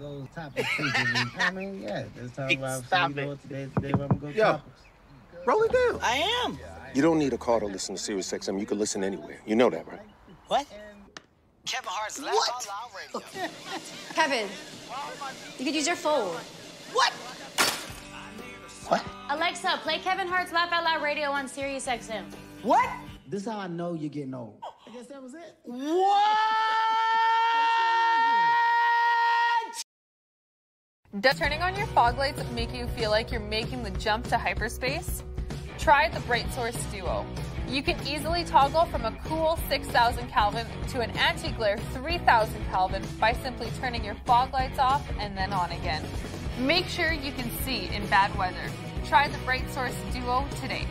Go topics. I mean, yeah, let's talk about Stop you know it. what today's the day where I'm gonna go Yo. topics. Roll it down. I am. You don't need a car to listen to Sirius XM. You can listen anywhere. You know that, right? What? Kevin Hart's Laugh Out Loud Radio. Kevin, you could use your phone. what? What? Alexa, play Kevin Hart's Laugh Out Loud Radio on Sirius XM. What? This is how I know you're getting old. I guess that was it. Does turning on your fog lights make you feel like you're making the jump to hyperspace? Try the Bright Source Duo. You can easily toggle from a cool 6000 Kelvin to an anti-glare 3000 Kelvin by simply turning your fog lights off and then on again. Make sure you can see in bad weather. Try the Bright Source Duo today.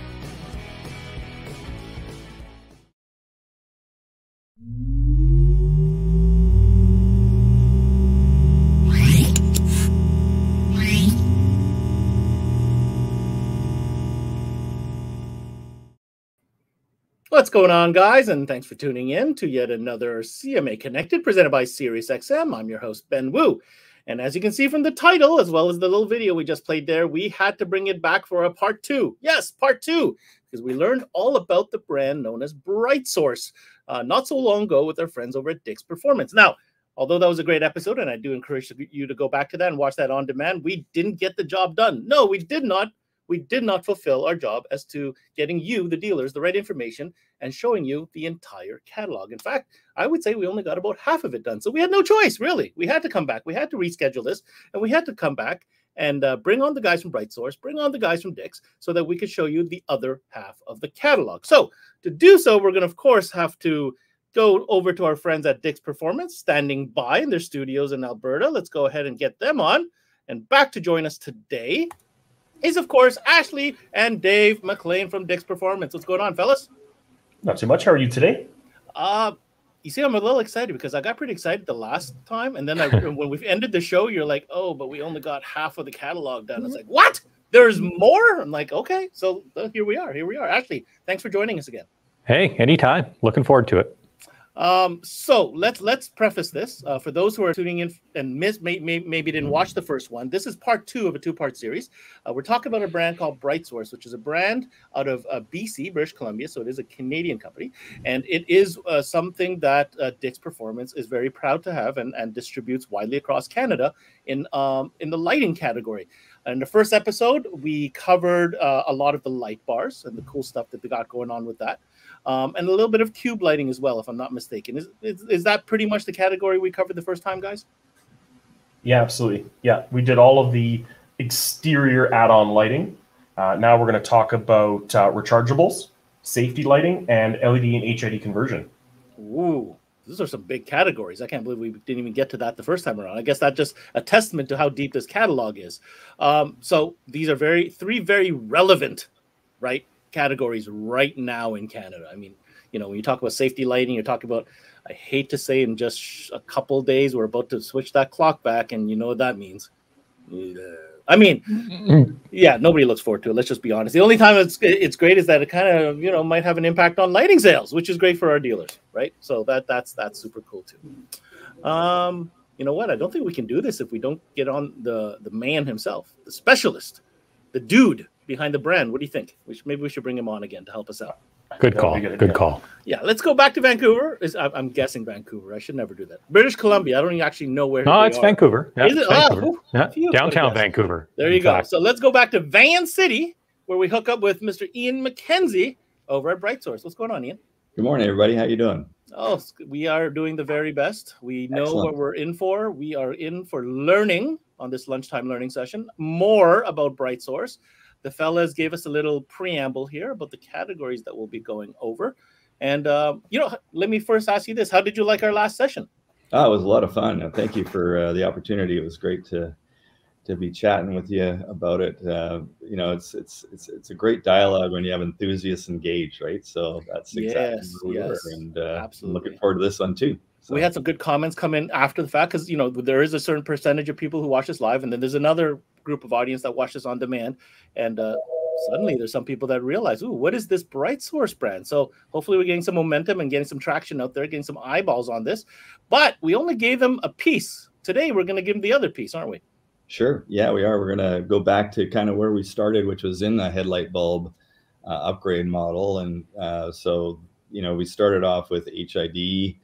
What's going on, guys? And thanks for tuning in to yet another CMA Connected presented by SiriusXM. I'm your host, Ben Wu. And as you can see from the title, as well as the little video we just played there, we had to bring it back for a part two. Yes, part two, because we learned all about the brand known as Bright Source uh, not so long ago with our friends over at Dix Performance. Now, although that was a great episode, and I do encourage you to go back to that and watch that on demand, we didn't get the job done. No, we did not we did not fulfill our job as to getting you, the dealers, the right information and showing you the entire catalog. In fact, I would say we only got about half of it done. So we had no choice, really. We had to come back. We had to reschedule this, and we had to come back and uh, bring on the guys from Bright Source, bring on the guys from Dix, so that we could show you the other half of the catalog. So to do so, we're going to, of course, have to go over to our friends at Dix Performance, standing by in their studios in Alberta. Let's go ahead and get them on. And back to join us today is, of course, Ashley and Dave McLean from Dix Performance. What's going on, fellas? Not too much. How are you today? Uh, you see, I'm a little excited because I got pretty excited the last time, and then I, when we've ended the show, you're like, "Oh, but we only got half of the catalog done." It's like, "What? There's more?" I'm like, "Okay." So uh, here we are. Here we are. Ashley, thanks for joining us again. Hey, anytime. Looking forward to it. Um, so let's let's preface this uh, for those who are tuning in and miss may, may, maybe didn't watch the first one. This is part two of a two-part series. Uh, we're talking about a brand called Bright Source, which is a brand out of uh, BC, British Columbia. So it is a Canadian company, and it is uh, something that uh, Dix Performance is very proud to have and, and distributes widely across Canada in um, in the lighting category. In the first episode, we covered uh, a lot of the light bars and the cool stuff that they got going on with that um, and a little bit of cube lighting as well, if I'm not mistaken. Is, is is that pretty much the category we covered the first time, guys? Yeah, absolutely. Yeah, we did all of the exterior add-on lighting. Uh, now we're going to talk about uh, rechargeables, safety lighting, and LED and HID conversion. Ooh, these are some big categories. I can't believe we didn't even get to that the first time around. I guess that's just a testament to how deep this catalog is. Um, so these are very three very relevant, right, categories right now in Canada. I mean, you know, when you talk about safety lighting, you're talking about. I hate to say, in just a couple days, we're about to switch that clock back, and you know what that means. I mean, yeah, nobody looks forward to it. Let's just be honest. The only time it's it's great is that it kind of you know might have an impact on lighting sales, which is great for our dealers, right? So that that's that's super cool too. Um, you know what? I don't think we can do this if we don't get on the the man himself, the specialist, the dude behind the brand. What do you think? We should, maybe we should bring him on again to help us out. Good That would call. good, Good call. Yeah, let's go back to Vancouver. Is I- I'm guessing Vancouver. I should never do that. British Columbia. I don't even actually know where. No, they it's are. Vancouver. Yeah, Is it? it's Vancouver. ooh, yeah. phew, Downtown what a guess. Vancouver. There you go. fact. So let's go back to Van City, where we hook up with Mr. Ian Mackenzie over at Bright Source. What's going on, Ian? Good morning, everybody. How are you doing? Oh, we are doing the very best. We know Excellent. what we're in for. We are in for learning on this lunchtime learning session more about Bright Source. The fellas gave us a little preamble here about the categories that we'll be going over. And, um, you know, let me first ask you this How did you like our last session? Oh, it was a lot of fun. Uh, Thank you for uh, the opportunity. It was great to to be chatting with you about it. Uh, you know, it's it's it's it's a great dialogue when you have enthusiasts engaged, right? So that's exactly Yes, where we were, yes, and uh, I'm absolutely. looking forward to this one too. So, We had some good comments come in after the fact because you know there is a certain percentage of people who watch this live, and then there's another group of audience that watch this on demand. And uh, suddenly there's some people that realize, ooh, what is this Bright Source brand? So hopefully we're getting some momentum and getting some traction out there, getting some eyeballs on this. But we only gave them a piece today we're going to give them the other piece, aren't we? Sure. Yeah, we are. We're going to go back to kind of where we started, which was in the headlight bulb uh, upgrade model. And uh, so, you know, we started off with HID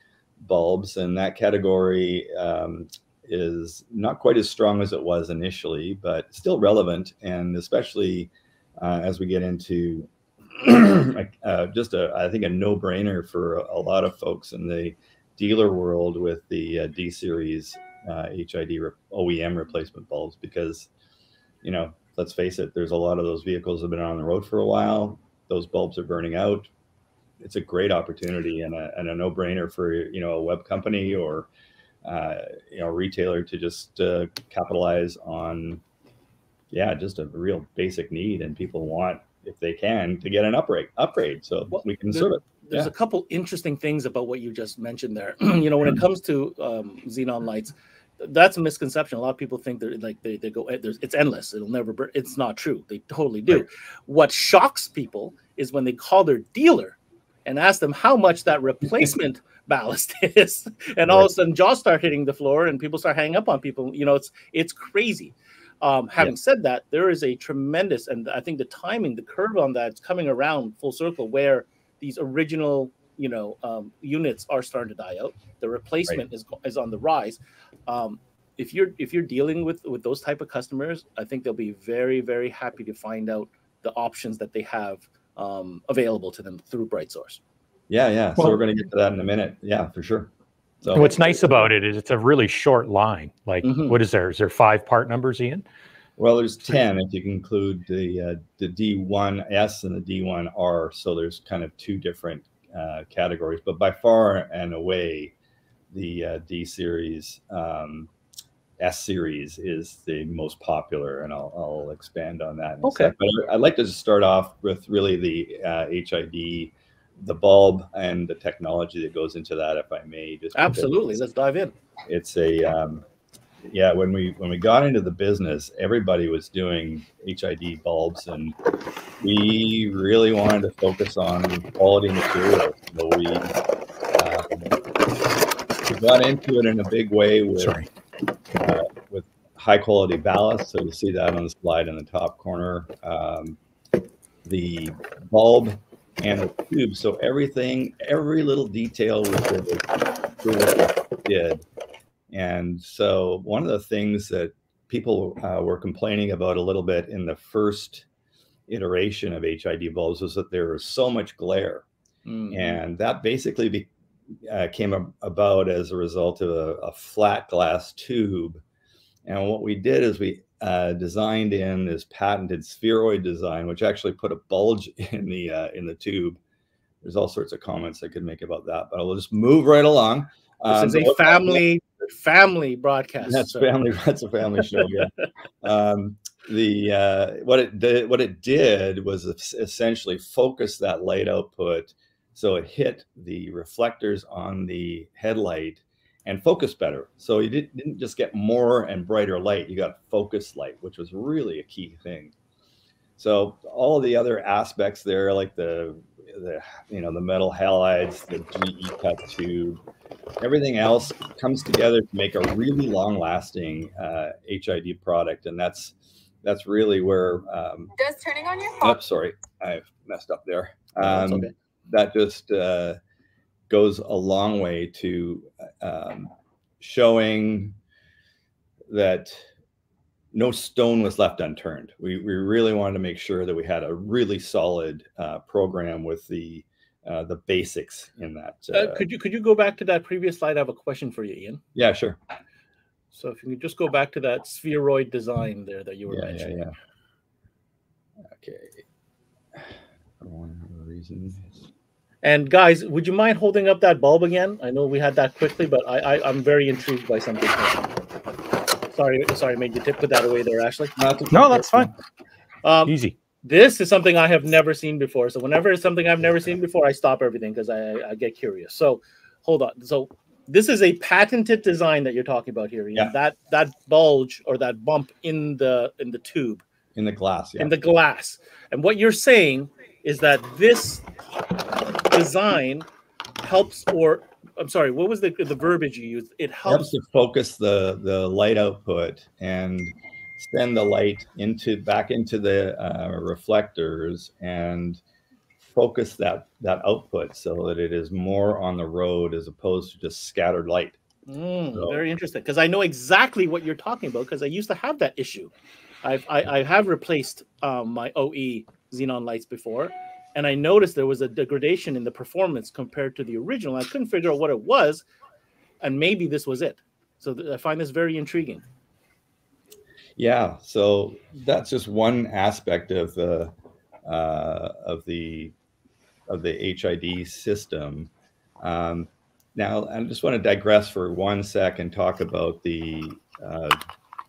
bulbs, and that category um, is not quite as strong as it was initially, but still relevant. And especially uh, as we get into uh, just a, I think, a no brainer for a, lot of folks in the dealer world with the uh, D series uh, HID re- OEM replacement bulbs because, you know, let's face it, there's a lot of those vehicles have been on the road for a while. Those bulbs are burning out. It's a great opportunity and a, and a no brainer for, you know, a web company or, uh, you know, retailer to just uh, capitalize on, yeah, just a real basic need. And people want, if they can, to get an upgrade, upgrade. So well, we can serve it there's yeah. a couple interesting things about what you just mentioned there. you know, when it comes to um, xenon lights, that's a misconception. A lot of people think that like they, they go eh, there's it's endless. It'll never burn. It's not true. They totally do. Right. What shocks people is when they call their dealer and ask them how much that replacement ballast is, and all of a sudden jaws start hitting the floor and people start hanging up on people. You know, it's it's crazy. Um, having yeah. said that, there is a tremendous, and I think the timing, the curve on that is coming around full circle where these original you know um, units are starting to die out. The replacement right. is is on the rise. Um, if you're if you're dealing with with those type of customers, I think they'll be very very happy to find out the options that they have um, available to them through BrightSource. Yeah, yeah. Well, so we're going to get to that in a minute. Yeah, for sure. So what's nice about it is it's a really short line. Like, mm-hmm. what is there? Is there five part numbers, Ian? Well, there's ten if you include the uh, the D1S and the D1R. So there's kind of two different uh, categories, but by far and away, the uh, D series, um, S series is the most popular, and I'll, I'll expand on that. okay. But I'd like to start off with really the uh, HID, the bulb, and the technology that goes into that, if I may. Just absolutely, let's dive in. It's a um, yeah when we when we got into the business everybody was doing hid bulbs and we really wanted to focus on quality materials so we we got into it in a big way with with high quality ballast. So you see that on the slide in the top corner. Um, the bulb and the tube. So everything, every little detail we did. And so one of the things that people uh, were complaining about a little bit in the first iteration of HID bulbs was that there was so much glare. Mm-hmm. And that basically be, uh, came about as a result of a, a, flat glass tube. And what we did is we uh, designed in this patented spheroid design, which actually put a bulge in the uh, in the tube. There's all sorts of comments I could make about that, but I'll just move right along. This is a family family broadcast. That's so. family. That's a family show. Yeah. um, the uh, what it did what it did was essentially focus that light output so it hit the reflectors on the headlight and focus better. So you didn't just get more and brighter light, you got focus light, which was really a key thing. So all the other aspects there, like the the you know the metal halides, the GE cut tube, everything else comes together to make a really long lasting uh, HID product, and that's that's really where. Um, Does turning on your phone? Oh, sorry, I messed up there. Um, okay that just uh, goes a long way to um, showing that no stone was left unturned. We, we really wanted to make sure that we had a really solid uh, program with the uh, the basics in that. Uh, uh, could you could you go back to that previous slide? I have a question for you, Ian. Yeah, sure. So if you could just go back to that spheroid design there that you were yeah, mentioning. Yeah, yeah. Okay. For one reason. And guys, would you mind holding up that bulb again? I know we had that quickly, but I, I am very intrigued by something. Sorry, sorry, made you tip put that away there, Ashley. No, that's fine. Um, Easy. This is something I have never seen before. So whenever it's something I've never seen before, I stop everything because I, I get curious. So hold on. So this is a patented design that you're talking about here. Yeah. That that bulge or that bump in the in the tube. In the glass, yeah. In the glass. And what you're saying is that this design helps or I'm sorry. What was the the verbiage you used? It helps helps. to focus the the light output and send the light into back into the uh, reflectors and focus that that output so that it is more on the road as opposed to just scattered light. Mm, So- very interesting because I know exactly what you're talking about because I used to have that issue. I've I, I have replaced um, my OE xenon lights before, and I noticed there was a degradation in the performance compared to the original. I couldn't figure out what it was, and maybe this was it. So th- I find this very intriguing. Yeah, so that's just one aspect of the uh, of the of the HID system. Um, now, I just want to digress for one sec and talk about the uh,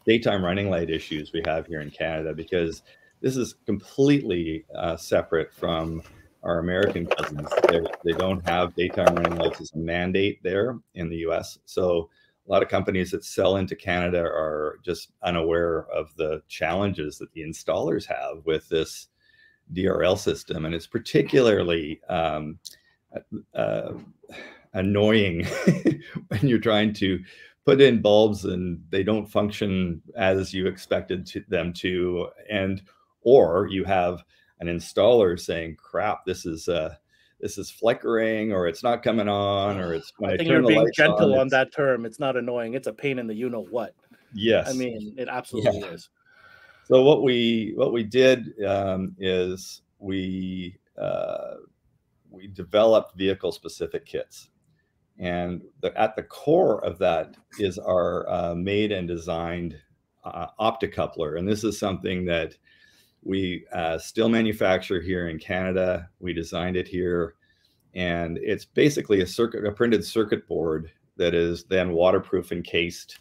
daytime running light issues we have here in Canada because this is completely uh, separate from our American cousins. They, they don't have daytime running lights as a mandate there in the US. So a lot of companies that sell into Canada are just unaware of the challenges that the installers have with this DRL system. And it's particularly um, uh, annoying when you're trying to put in bulbs and they don't function as you expected to, them to. And or you have an installer saying, crap, this is uh, this is flickering or it's not coming on or it's when I I, think turn you're being gentle on, it's- that term. It's not annoying. It's a pain in the you know what. Yes. I mean, it absolutely Yeah. is. So what we what we did um, is we uh, we developed vehicle specific kits, and the, at the core of that is our uh, made and designed uh, optocoupler, and this is something that we uh, still manufacture here in Canada. We designed it here, and it's basically a circuit a printed circuit board that is then waterproof encased.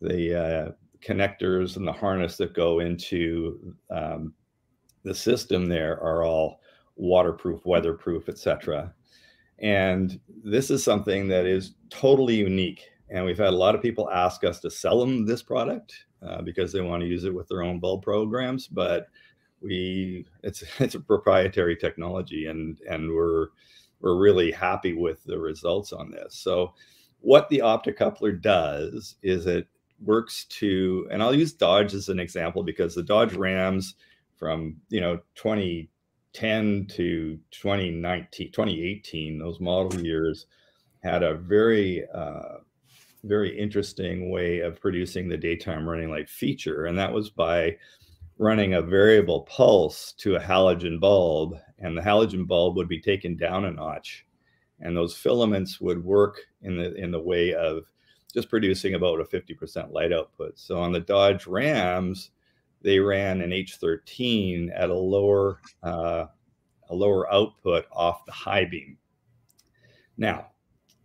The uh, connectors and the harness that go into um, the system there are all waterproof, weatherproof, etc. And this is something that is totally unique. And we've had a lot of people ask us to sell them this product uh, because they want to use it with their own bulb programs. But we, it's it's a proprietary technology, and and we're we're really happy with the results on this. So, what the optocoupler does is it works to, and I'll use Dodge as an example because the Dodge Rams from you know 2010 to 2019, 2018, those model years had a very uh, very interesting way of producing the daytime running light feature, and that was by running a variable pulse to a halogen bulb, and the halogen bulb would be taken down a notch, and those filaments would work in the in the way of just producing about a 50% light output. So on the Dodge Rams, they ran an H13 at a lower uh, a lower output off the high beam. Now,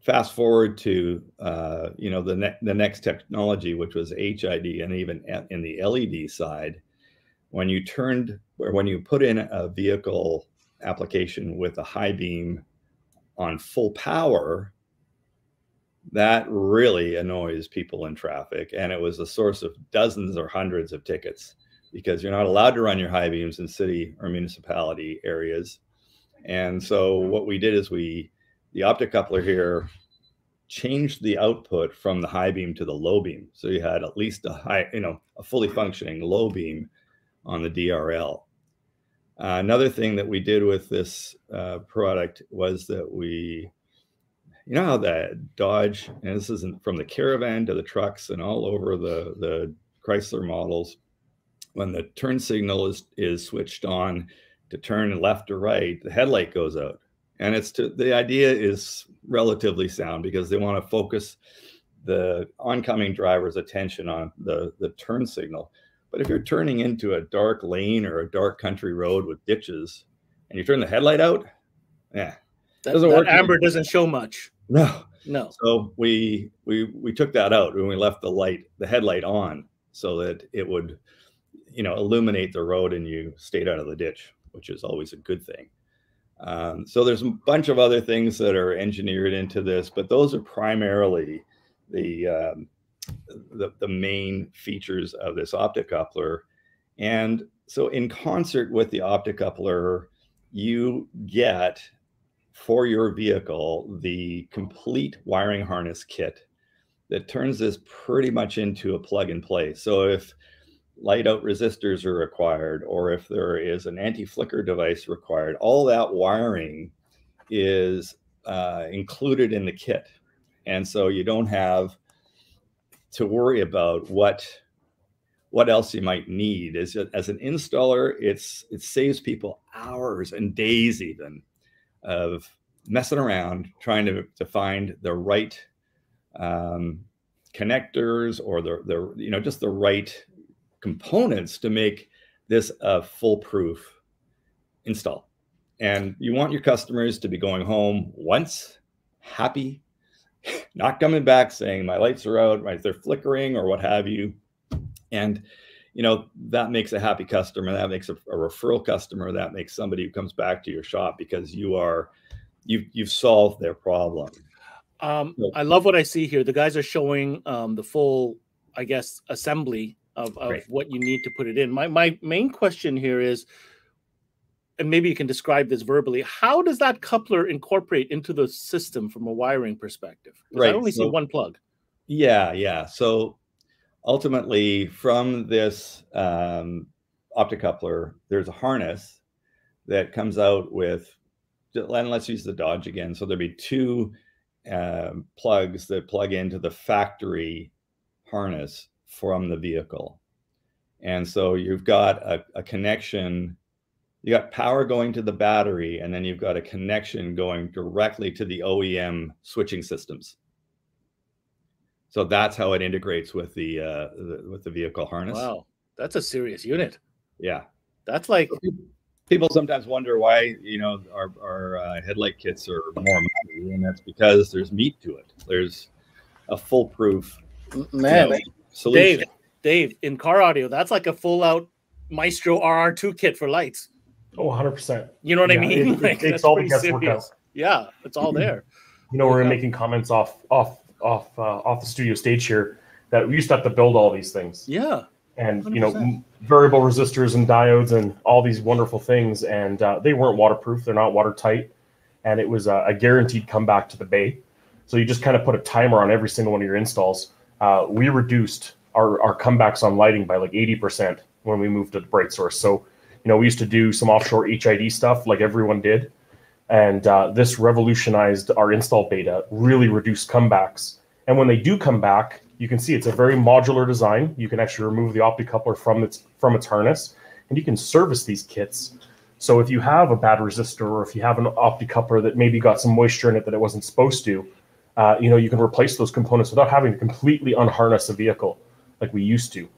fast forward to uh, you know the ne- the next technology, which was HID, and even in the LED side, when you turned or when you put in a vehicle application with a high beam on full power, that really annoys people in traffic, and it was a source of dozens or hundreds of tickets because you're not allowed to run your high beams in city or municipality areas. And so what we did is we the optocoupler here changed the output from the high beam to the low beam. So you had at least a high, you know, a fully functioning low beam on the DRL. Uh, another thing that we did with this uh, product was that we, you know, how that Dodge, and this isn't from the Caravan to the trucks and all over the the Chrysler models, when the turn signal is is switched on to turn left or right, the headlight goes out and it's to the idea is relatively sound because they want to focus the oncoming driver's attention on the the turn signal but if you're turning into a dark lane or a dark country road with ditches and you turn the headlight out yeah That, doesn't that work amber doesn't show much. no No. so we we we took that out and we left the light the headlight on so that it would you know illuminate the road and you stayed out of the ditch which is always a good thing um, so there's a bunch of other things that are engineered into this, but those are primarily the um, the, the main features of this optic optocoupler. And so, in concert with the optic optocoupler, you get for your vehicle the complete wiring harness kit that turns this pretty much into a plug and play. So if light out resistors are required, or if there is an anti flicker device required, all that wiring is uh, included in the kit. And so you don't have to worry about what what else you might need. As, as an installer it's it saves people hours and days even of messing around trying to, to find the right um, connectors or the, the you know just the right components to make this a foolproof install. And you want your customers to be going home once happy not coming back saying my lights are out right they're flickering or what have you. And you know that makes a happy customer that makes a, a, referral customer that makes somebody who comes back to your shop because you are you've you've solved their problem. Um, so, i love what i see here. The guys are showing um, the full i guess assembly of, of what you need to put it in. My my main question here is and maybe you can describe this verbally how does that coupler incorporate into the system from a wiring perspective right i only so, see one plug yeah yeah so ultimately from this um, optocoupler, there's a harness that comes out with, and let's use the Dodge again. So there'll be two um, plugs that plug into the factory harness from the vehicle. And so you've got a, a connection, you got power going to the battery, and then you've got a connection going directly to the OEM switching systems. So that's how it integrates with the, uh, the with the vehicle harness. Wow, that's a serious unit. Yeah, that's like people sometimes wonder why you know our our uh, headlight kits are more money, and that's because there's meat to it. There's a foolproof man. You know, solution. Dave, Dave, in car audio, that's like a full out Maestro RR2 kit for lights. Oh, 100%. You know what yeah, I mean? It, like, it's all the guesswork out. Yeah, it's all there. You know, we're yeah. making comments off off off uh, off the studio stage here that we used to have to build all these things. Yeah. And 100%. you know variable resistors and diodes and all these wonderful things, and uh, they weren't waterproof. They're not watertight, and it was a, a, guaranteed comeback to the bay. So you just kind of put a timer on every single one of your installs. Uh, we reduced our our comebacks on lighting by like eighty percent when we moved to the bright source. So you know we used to do some offshore HID stuff like everyone did and uh, this revolutionized our install beta, really reduced comebacks. And when they do come back, you can see it's a very modular design. You can actually remove the optocoupler from its from its harness, and you can service these kits. So if you have a bad resistor, or if you have an optocoupler that maybe got some moisture in it that it wasn't supposed to, uh, you know, you can replace those components without having to completely unharness a vehicle like we used to.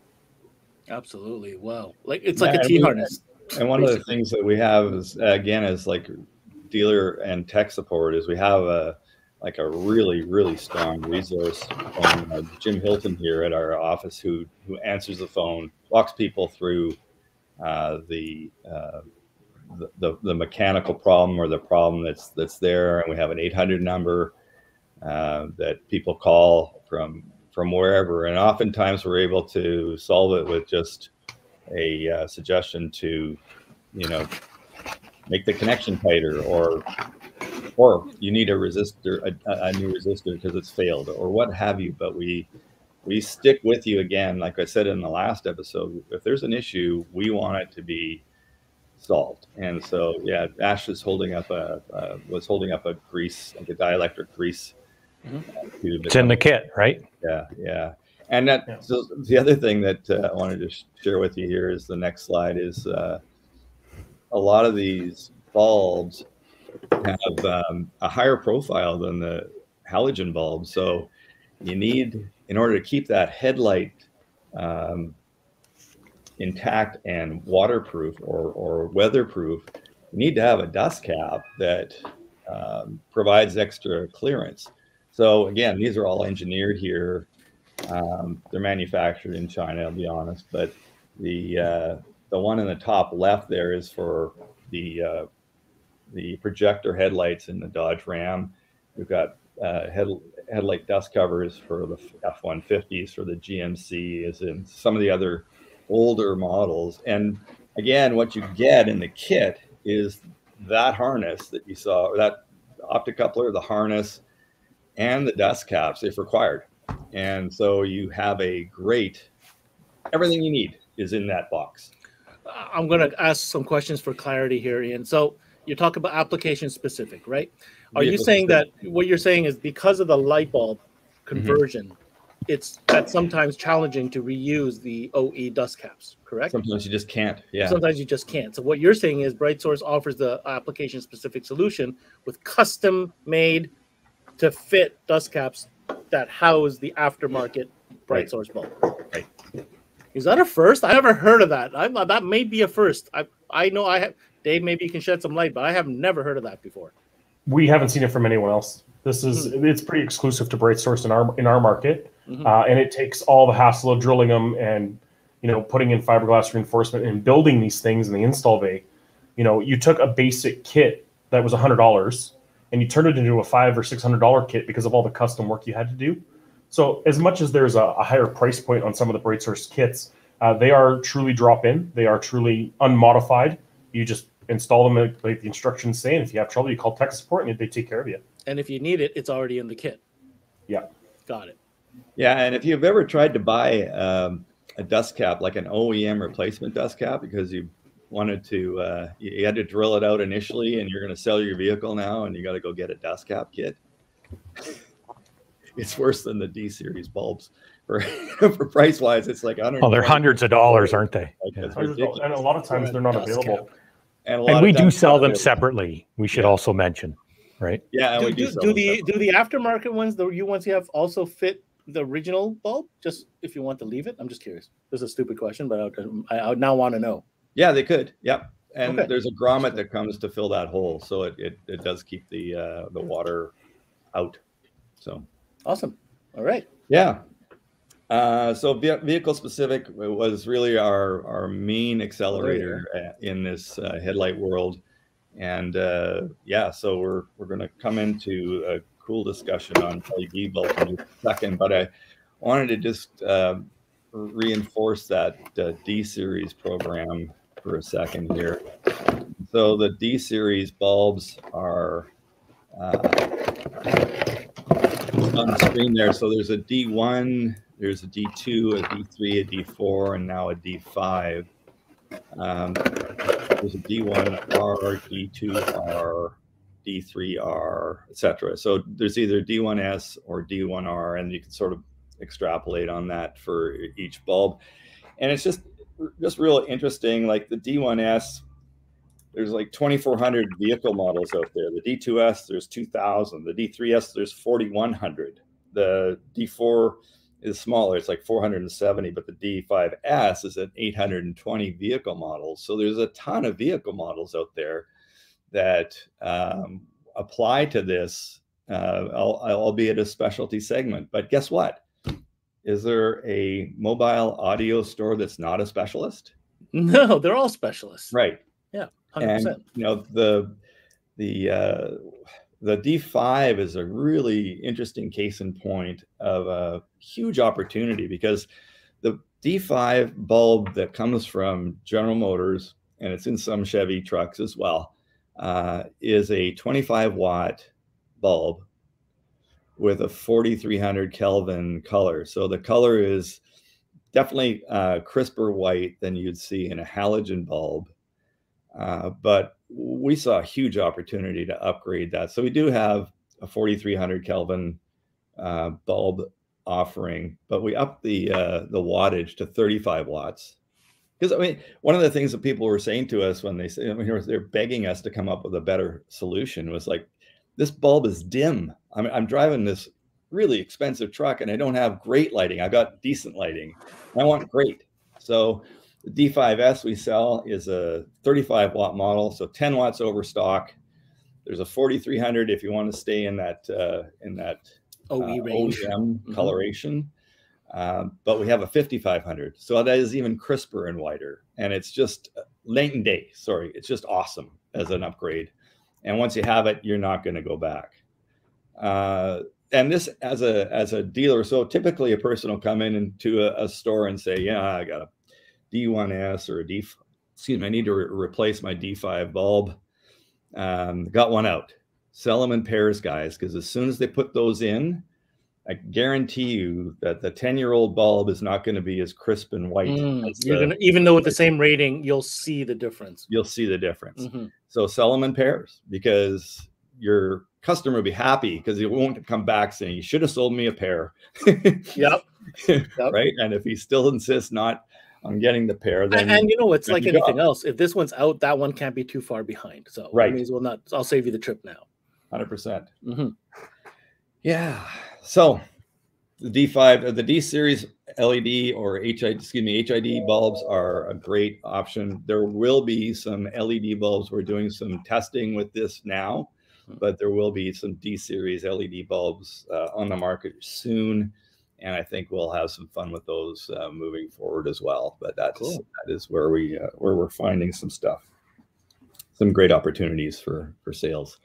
Absolutely. Wow. Like it's like yeah, a T harness. And one of the things that we have is again is like dealer and tech support is we have a like a really really strong resource from uh, Jim Hilton here at our office who who answers the phone, walks people through uh, the, uh, the, the the mechanical problem or the problem that's that's there, and we have an 800 number uh, that people call from from wherever, and oftentimes we're able to solve it with just a uh, suggestion to you know make the connection tighter or or you need a resistor a, a new resistor because it's failed or what have you. But we we stick with you again like i said in the last episode if there's an issue we want it to be solved. And so yeah ash is holding up a uh, was holding up a grease like a dielectric grease mm-hmm. it's in the kit right? Yeah yeah and that yeah. so the other thing that uh, i wanted to sh- share with you here is the next slide is uh, a lot of these bulbs have um, a higher profile than the halogen bulb. So you need, in order to keep that headlight um, intact and waterproof or, or weatherproof, you need to have a dust cap that um, provides extra clearance. So again, these are all engineered here. Um, they're manufactured in China, I'll be honest, but the uh, the one in the top left there is for the uh, the projector headlights in the Dodge Ram. We've got uh, head, headlight dust covers for the F-150s, for the GMC, as in some of the other older models. And again, what you get in the kit is that harness that you saw, or that optocoupler, the harness, and the dust caps if required. And so you have a great everything you need is in that box. Uh, I'm going to ask some questions for clarity here, Ian. So you talk about application specific, right? Are you saying that what you're saying is because of the light bulb conversion, mm-hmm. it's that's sometimes challenging to reuse the OE dust caps, correct? Sometimes you just can't. Yeah. Sometimes you just can't. So what you're saying is Bright Source offers the application specific solution with custom made to fit dust caps that house the aftermarket Bright Source bulb. Right. Is that a first? I never heard of that. I that may be a first. I I know I have Dave. Maybe you can shed some light, but I have never heard of that before. We haven't seen it from anyone else. This is it's pretty exclusive to Bright Source in our in our market, Mhm. uh, and it takes all the hassle of drilling them and you know putting in fiberglass reinforcement and building these things in the install bay. You know, you took a basic kit that was hundred dollars and you turned it into a five or six hundred dollar kit because of all the custom work you had to do. So as much as there's a, a higher price point on some of the Bright Source kits, uh, they are truly drop in. They are truly unmodified. You just install them like, like the instructions say, and if you have trouble, you call tech support and they take care of you. And if you need it, it's already in the kit. Yeah. Got it. Yeah, and if you've ever tried to buy um, a dust cap, like an OEM replacement dust cap, because you wanted to, uh, you, you had to drill it out initially, and you're going to sell your vehicle now, and you got to go get a dust cap kit. it's worse than the D series bulbs for for price wise. It's like hundred. Oh, they're hundreds of dollars, aren't they? Like, Yeah. And a lot of times they're not Dust available. cap. And, a lot And of we do sell them they're- separately. We should also mention, right? Yeah, and Do, we do, do, sell do them the separately. do the aftermarket ones, the you ones you have, also fit the original bulb? Just if you want to leave it, I'm just curious. This is a stupid question, but I, I, I now want to know. Yeah, they could. Yep. And Okay. there's a grommet that comes to fill that hole, so it, it, it does keep the uh, the water out. So Awesome. All right. yeah. Uh, so vehicle specific was really our our main accelerator uh, in this uh, headlight world, and uh, yeah, so we're we're going to come into a cool discussion on LED bulbs in a second, but I wanted to just uh, reinforce that uh, D series program for a second here. So the D series bulbs are uh, on the screen there. So there's a D1, there's a D2, a D3, a D4, and now a D5. Um, there's a D1R, D2R, D3R, etc. So there's either D1S or D1R, and you can sort of extrapolate on that for each bulb. And it's just just real interesting. Like the D1S, there's like 2,400 vehicle models out there. The D2S, there's 2,000. The D3S, there's 4,100. The D4 is smaller, it's like 470, but the D5S is at 820 vehicle models. So there's a ton of vehicle models out there that um, apply to this, uh, al- albeit a specialty segment. But guess what? Is there a mobile audio store that's not a specialist? No, they're all specialists. Right Yeah. Hundred and percent. you know the the uh, the D5 is a really interesting case in point of a huge opportunity because the D5 bulb that comes from General Motors and it's in some Chevy trucks as well uh, is a 25 watt bulb with a 4300 Kelvin color. So the color is definitely uh, crisper white than you'd see in a halogen bulb. Uh, but we saw a huge opportunity to upgrade that. So we do have a 4300 Kelvin uh, bulb offering, but we upped the uh, the wattage to 35 watts. Because I mean, one of the things that people were saying to us when they say I mean, they're begging us to come up with a better solution was like, this bulb is dim. I'm, I'm driving this really expensive truck and I don't have great lighting. I've got decent lighting. I want great. So the D5S we sell is a 35 watt model, so 10 watts over stock. There's a 4300 if you want to stay in that uh, in that OE uh, range. OEM Mhm. coloration. Um, but we have a 5500, so that is even crisper and wider, and it's just late and day. Sorry, it's just awesome as an upgrade. And once you have it, you're not going to go back. Uh, and this as a as a dealer, so typically a person will come in into a, a store and say, "Yeah, I got a D1S or a D, excuse me, I need to re- replace my D5 bulb. Um, got one out. sell them in pairs, guys, because as soon as they put those in, I guarantee you that the 10 year old bulb is not going to be as crisp and white. Mm, as the- gonna even though with the same rating, you'll see the difference. you'll see the difference. Mhm. So sell them in pairs because your customer will be happy because he won't come back saying you should have sold me a pair. Yep. Right. And if he still insists not on getting the pair, then And, and you know, it's like anything else. If this one's out, that one can't be too far behind. So Right. I as well not. I'll save you the trip now. 100%. percent Mhm. Yeah. So the D5, uh, the D series LED or HID, excuse me, HID bulbs are a great option. There will be some LED bulbs. We're doing some testing with this now, but there will be some D series LED bulbs uh, on the market soon. And I think we'll have some fun with those uh, moving forward as well. But that's Cool. that is where we uh, where we're finding some stuff, some great opportunities for for sales.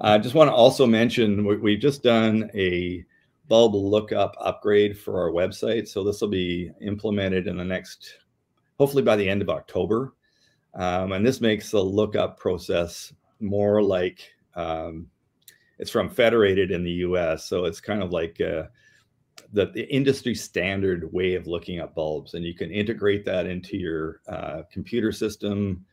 I just want to also mention we, we've just done a bulb lookup upgrade for our website. So this will be implemented in the next, hopefully by the end of October. Um, and this makes the lookup process more like um, it's from Federated in the US. So it's kind of like uh, the, the industry standard way of looking at bulbs. And you can integrate that into your uh, computer system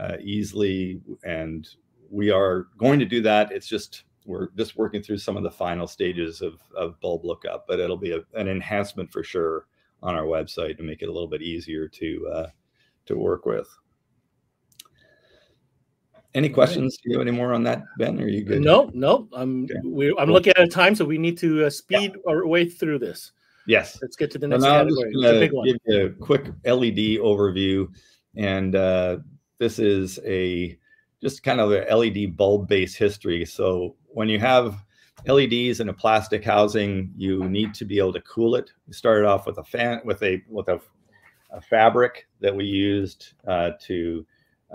uh, easily. And we are going to do that. It's just we're just working through some of the final stages of, of bulb lookup, but it'll be a, an enhancement for sure on our website to make it a little bit easier to uh, to work with. Any questions? Do you have any more on that, Ben? Are you good? No, no. I'm Okay. we, I'm looking at a time, so we need to uh, speed our way through this. Yes. Let's get to the next just category. It's a big one. give you a quick LED overview, and uh, this is a just kind of the LED bulb based history. So when you have LEDs in a plastic housing, you need to be able to cool it. We started off with a fan with a with a, a fabric that we used uh, to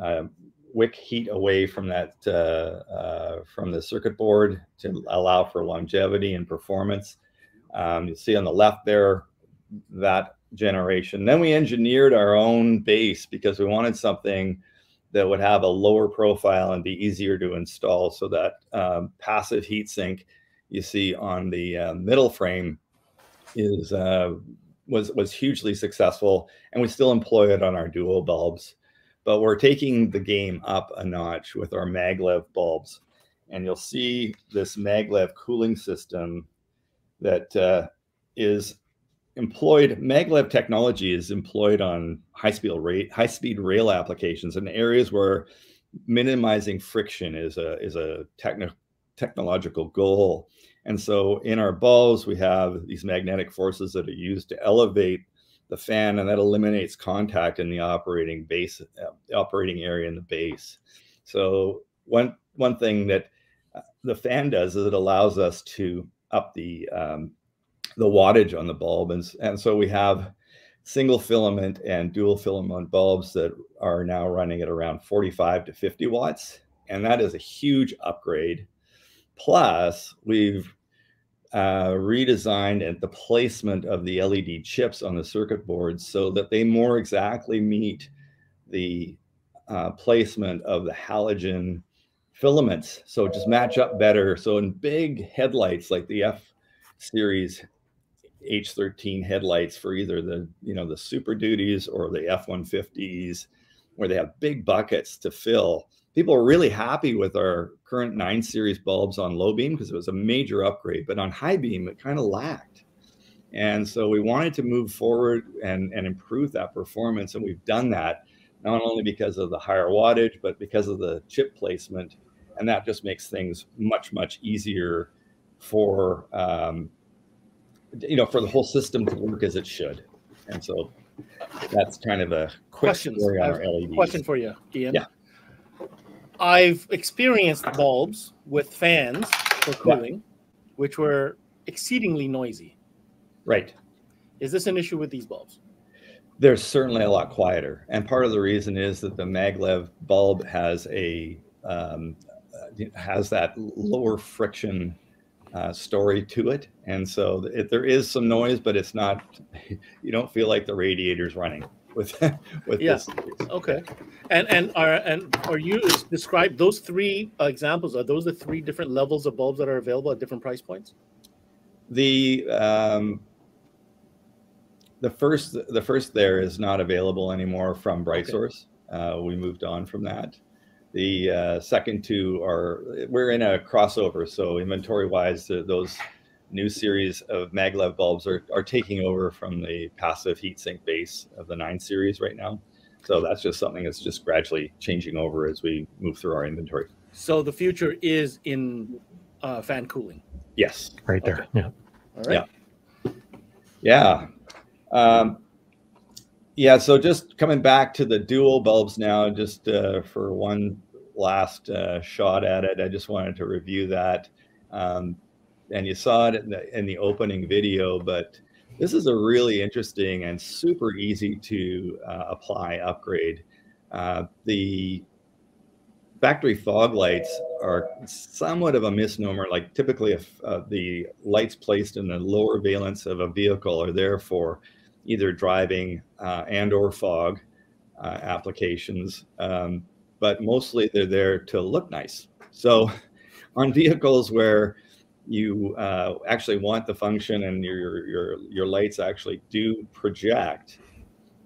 uh, wick heat away from that uh, uh, from the circuit board to allow for longevity and performance. Um, you see on the left there that generation. Then we engineered our own base because we wanted something that would have a lower profile and be easier to install. So that um, passive heat sink you see on the uh, middle frame is uh, was was hugely successful, and we still employ it on our dual bulbs. But we're taking the game up a notch with our maglev bulbs, and you'll see this maglev cooling system that uh, is employed maglev technology is employed on high speed rate high speed rail applications in areas where minimizing friction is a is a techno, technological goal. And so in our bulbs we have these magnetic forces that are used to elevate the fan and that eliminates contact in the operating base uh, operating area in the base. So one one thing that uh, the fan does is it allows us to up the um, the wattage on the bulb. And, and so we have single filament and dual filament bulbs that are now running at around 45 to 50 watts. And that is a huge upgrade. Plus we've uh, redesigned and the placement of the led chips on the circuit boards so that they more exactly meet the uh, placement of the halogen filaments. So just match up better. So in big headlights like the f series H13 headlights for either the you know the Super Duties or the F150s, where they have big buckets to fill. People are really happy with our current 9 series bulbs on low beam because it was a major upgrade, but on high beam it kind of lacked. And so we wanted to move forward and, and improve that performance, and we've done that not only because of the higher wattage, but because of the chip placement, and that just makes things much much easier for um, you know for the whole system to work as it should and so that's kind of a quick Questions. story on our leds Question for you, Ian. Yeah. I've experienced bulbs with fans for cooling, which were exceedingly noisy. right Is this an issue with these bulbs? they're certainly a lot quieter and part of the reason is that the maglev bulb has a um, has that lower friction uh, story to it and so it, there is some noise but it's not you don't feel like the radiator's running with with Yeah. this. Okay. And and are and are you describe those three examples? Are those the three different levels of bulbs that are available at different price points? The um, the first the first there is not available anymore from bright BrightSource. Uh, we moved on from that. The uh, second two are we're in a crossover, so inventory wise, those new series of maglev bulbs are, are taking over from the passive heat sink base of the 9 series right now. So that's just something that's just gradually changing over as we move through our inventory. So the future is in uh, fan cooling. Yes. Right there. Okay. Yeah. All right. Yeah. Yeah. Um, yeah. So just coming back to the dual bulbs now, just uh, for one last uh, shot at it, I just wanted to review that. Um, and you saw it in the, in the opening video, but this is a really interesting and super easy to uh, apply upgrade. Uh, the factory fog lights are somewhat of a misnomer. Like typically, if uh, the lights placed in the lower valence of a vehicle are there for either driving uh, and or fog uh, applications, um, but mostly they're there to look nice. So on vehicles where you uh, actually want the function and your your your lights actually do project,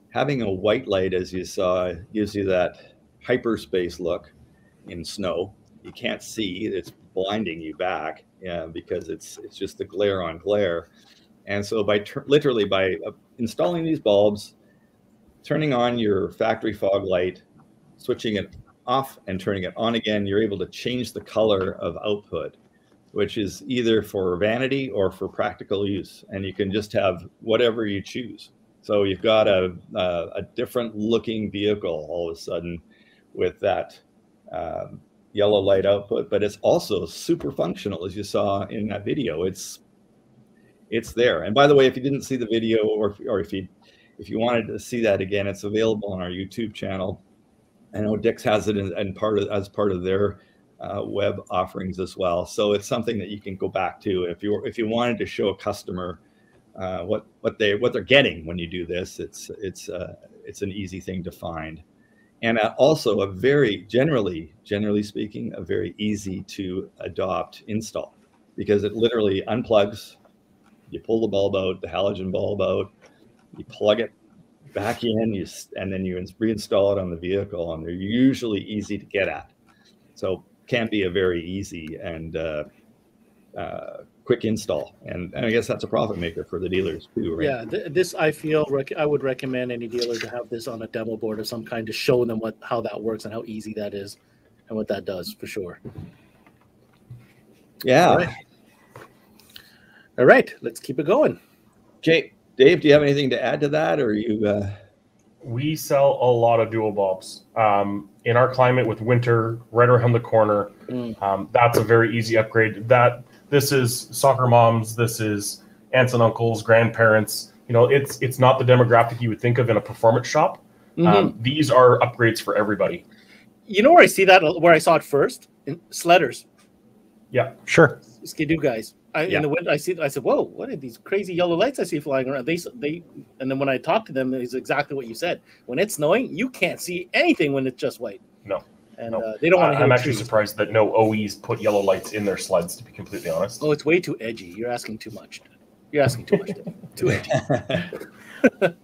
having a white light, as you saw, gives you that hyperspace look in snow. You can't see; it's blinding you back yeah, because it's it's just the glare on glare. And so, by ter- literally by uh, installing these bulbs, turning on your factory fog light, switching it off and turning it on again, you're able to change the color of output, which is either for vanity or for practical use. And you can just have whatever you choose. So you've got a, a, a different looking vehicle all of a sudden with that um, yellow light output, but it's also super functional, as you saw in that video. It's it's there. And by the way, if you didn't see the video, or or if you if you wanted to see that again, it's available on our YouTube channel. I know Dix has it in, in part of, as part of their uh, web offerings as well. So it's something that you can go back to if you if you wanted to show a customer uh, what what they what they're getting when you do this. It's it's uh, it's an easy thing to find, and uh, also a very generally generally speaking a very easy to adopt install because it literally unplugs. You pull the bulb out, the halogen bulb out, you plug it back in, you and then you reinstall it on the vehicle, and they're usually easy to get at. So can be a very easy and uh, uh, quick install, and, and I guess that's a profit maker for the dealers too, right? Yeah, th- this I feel rec- I would recommend any dealer to have this on a demo board of some kind to show them what how that works and how easy that is and what that does for sure. Yeah. All right. All right, let's keep it going. Okay, Dave, do you have anything to add to that, or you? Uh... We sell a lot of dual bulbs. Um, in our climate with winter right around the corner, Mm. um, that's a very easy upgrade. That this is soccer moms, this is aunts and uncles, grandparents. You know, it's it's not the demographic you would think of in a performance shop. Um, these are upgrades for everybody. You know where I see that where I saw it first in sledders, Yeah, Sure. Ski-Doo guys. I, Yeah. In the winter, I see. I said, "Whoa, what are these crazy yellow lights I see flying around?" They, they, and then when I talked to them, it's exactly what you said. When it's snowing, you can't see anything when it's just white. No. and No. uh, they don't want to. I- I'm actually surprised that no OEs put yellow lights in their sleds. To be completely honest. Oh, it's way too edgy. You're asking too much. You're asking too much. too edgy.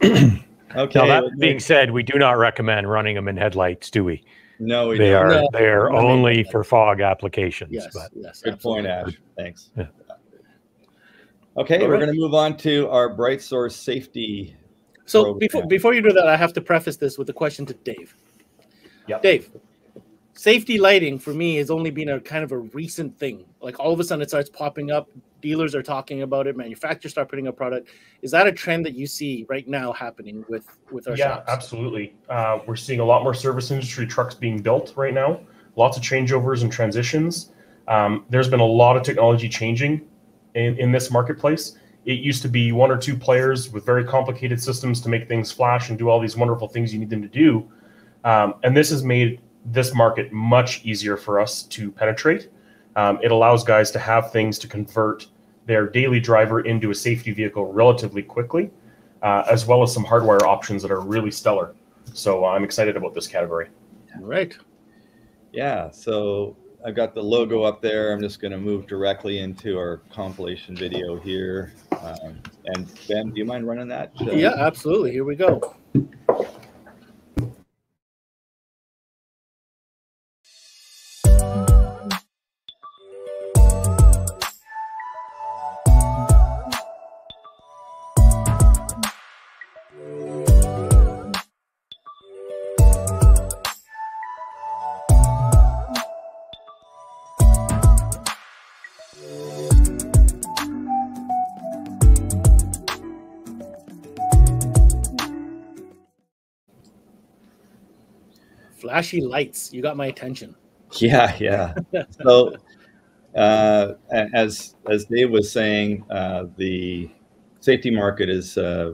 Okay. Now that well, being said, we do not recommend running them in headlights, do we? no, we They don't. are No. they are I only for fog applications. Yes, But yes. Good point. Ash. Thanks. Yeah. Okay, All we're right. going to move on to our BrightSource safety. So program. before before you do that, I have to preface this with a question to Dave. Yep. Dave, safety lighting for me has only been a kind of a recent thing. Like all of a sudden it starts popping up. Dealers are talking about it. Manufacturers start putting a product. Is that a trend that you see right now happening with with our yeah, shops? absolutely. Uh, we're seeing a lot more service industry trucks being built right now. Lots of changeovers and transitions. Um, there's been a lot of technology changing in, in this marketplace. It used to be one or two players with very complicated systems to make things flash and do all these wonderful things you need them to do. Um, and this has made this market much easier for us to penetrate. Um, it allows guys to have things to convert their daily driver into a safety vehicle relatively quickly. uh, as well as some hardwire options that are really stellar. So uh, I'm excited about this category. All right. Yeah, so I've got the logo up there. I'm just going to move directly into our compilation video here. Um, and Ben, do you mind running that? Uh, Yeah, absolutely. Here we go. Flashy lights. You got my attention. Yeah, yeah. so, uh, as as Dave was saying, uh, the safety market is uh,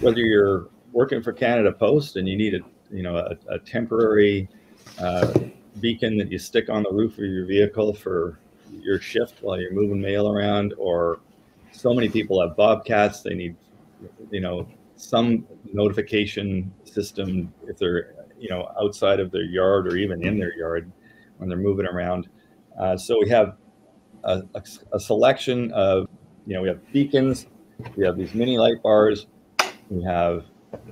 whether you're working for Canada Post and you need a you know a, a temporary uh, beacon that you stick on the roof of your vehicle for your shift while you're moving mail around, or so many people have bobcats. They need you know some notification system if they're you know outside of their yard or even in their yard when they're moving around. Uh, so we have a, a, a selection of you know we have beacons, we have these mini light bars, we have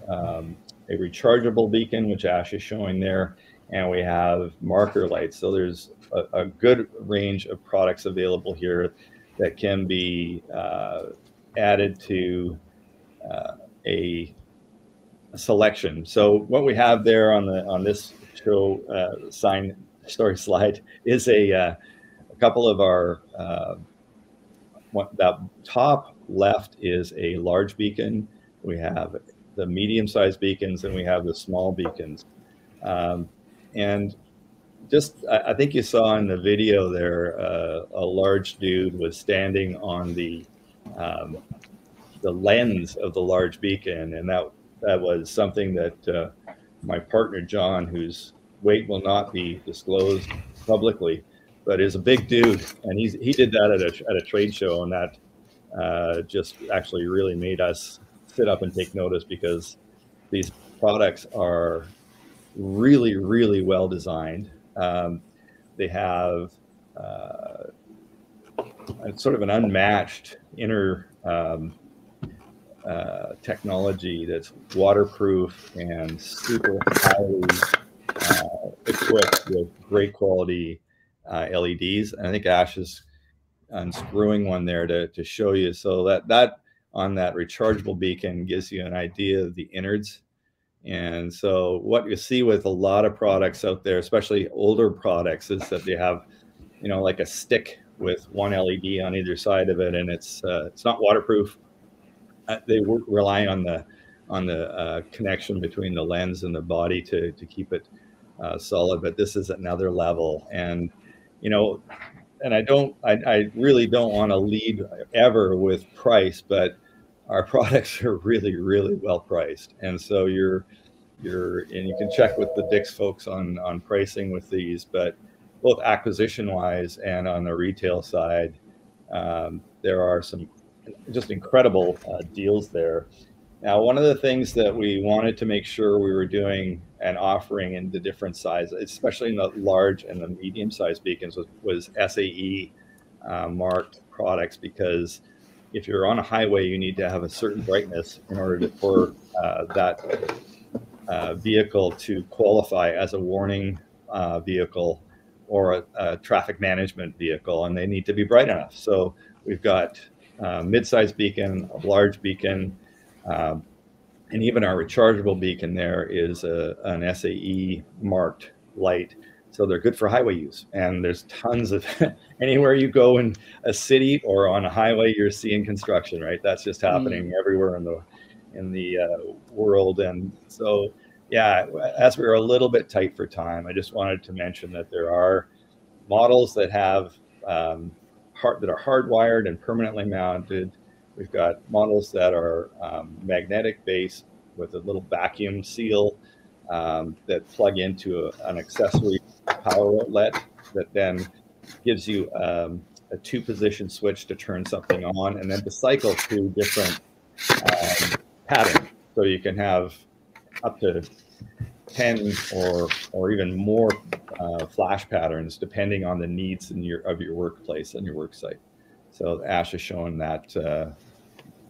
um, a rechargeable beacon which Ash is showing there, and we have marker lights. So there's a, a good range of products available here that can be uh, added to uh, a, a selection. So what we have there on the on this show uh, sign story slide is a, uh, a couple of our uh, what, that top left is a large beacon. We have the medium-sized beacons and we have the small beacons. Um, and just I, I think you saw in the video there uh, a large dude was standing on the um, the lens of the large beacon, and that that was something that uh, my partner John, whose weight will not be disclosed publicly, but is a big dude, and he's he did that at a at a trade show, and that uh, just actually really made us sit up and take notice because these products are really really well designed. Um, they have uh, sort of an unmatched inner um, uh, technology that's waterproof and super highly uh, equipped with great quality uh, LEDs. And I think Ash is unscrewing one there to, to show you. So that that on that rechargeable beacon gives you an idea of the innards. And so what you see with a lot of products out there, especially older products, is that they have, you know, like a stick with one LED on either side of it, and it's uh, it's not waterproof. They rely on the on the uh, connection between the lens and the body to to keep it uh, solid. But this is another level, and you know, and I don't, I, I really don't want to lead ever with price, but our products are really, really well priced, and so you're you're and you can check with the Dix folks on on pricing with these, but both acquisition wise and on the retail side, um, there are some just incredible uh, deals there. Now, one of the things that we wanted to make sure we were doing and offering in the different sizes, especially in the large and the medium sized beacons, was, was SAE uh, marked products because if you're on a highway, you need to have a certain brightness in order to, for uh, that uh, vehicle to qualify as a warning uh, vehicle or a, a, traffic management vehicle, and they need to be bright enough. So we've got uh, mid-sized beacon, a large beacon, um, and even our rechargeable beacon there is a, an SAE marked light. So they're good for highway use. And there's tons of anywhere you go in a city or on a highway, you're seeing construction, right? That's just happening mm. everywhere in the in the uh, world. And so yeah, as we were a little bit tight for time, I just wanted to mention that there are models that have um, hard, that are hardwired and permanently mounted. We've got models that are um, magnetic based with a little vacuum seal um, that plug into a, an accessory power outlet that then gives you um, a two position switch to turn something on and then to cycle through different um, pattern. So you can have up to 10 or or even more uh, flash patterns depending on the needs in your of your workplace and your work site. So Ash is showing that uh,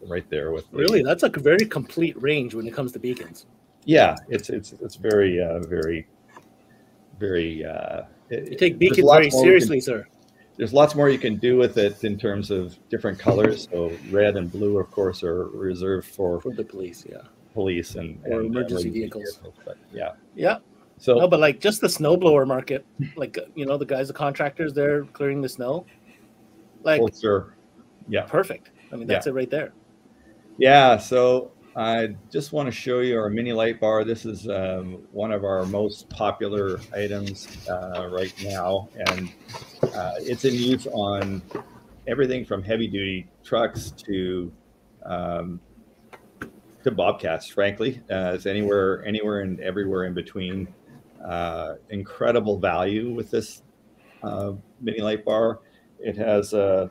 right there with the- Really, that's a very complete range when it comes to beacons. yeah, it's it's it's very uh, very very. Uh, You take beacons very seriously, sir. There's lots more you can do with it in terms of different colors. So red and blue, of course, are reserved for for the police. Yeah, police and, Or and emergency emergency vehicles. But yeah, Yeah. So no, but like just the snowblower market, like you know the guys, the contractors, they're clearing the snow. Like well, sure, yeah, perfect. I mean, that's Yeah. it right there. Yeah, so I just want to show you our mini light bar. This is um, one of our most popular items uh, right now, and uh, it's in use on everything from heavy duty trucks to um, to bobcats. Frankly, uh, anywhere, anywhere, and everywhere in between. Uh, incredible value with this uh, mini light bar. It has a.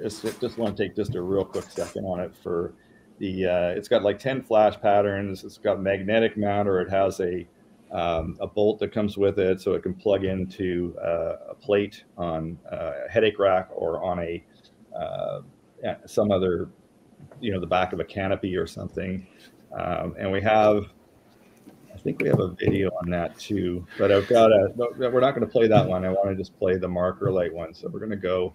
Just, just want to take just a real quick second on it for the uh, it's got like 10 flash patterns it's got magnetic mount or it has a um, a bolt that comes with it so it can plug into uh, a plate on uh, a headache rack or on a uh, some other you know the back of a canopy or something um, and we have i think we have a video on that too but i've got a we're not going to play that one i want to just play the marker light one so we're going to go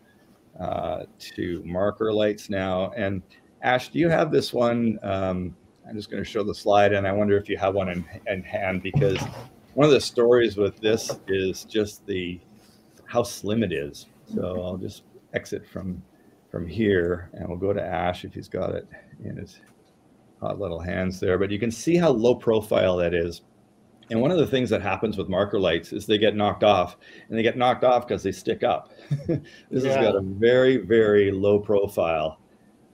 uh, to marker lights now and Ash, do you have this one? Um, I'm just going to show the slide, and I wonder if you have one in, in hand because one of the stories with this is just the how slim it is. So I'll just exit from from here, and we'll go to Ash if he's got it in his hot little hands there. But you can see how low profile that is. And one of the things that happens with marker lights is they get knocked off, and they get knocked off because they stick up. this has got a very, very low profile,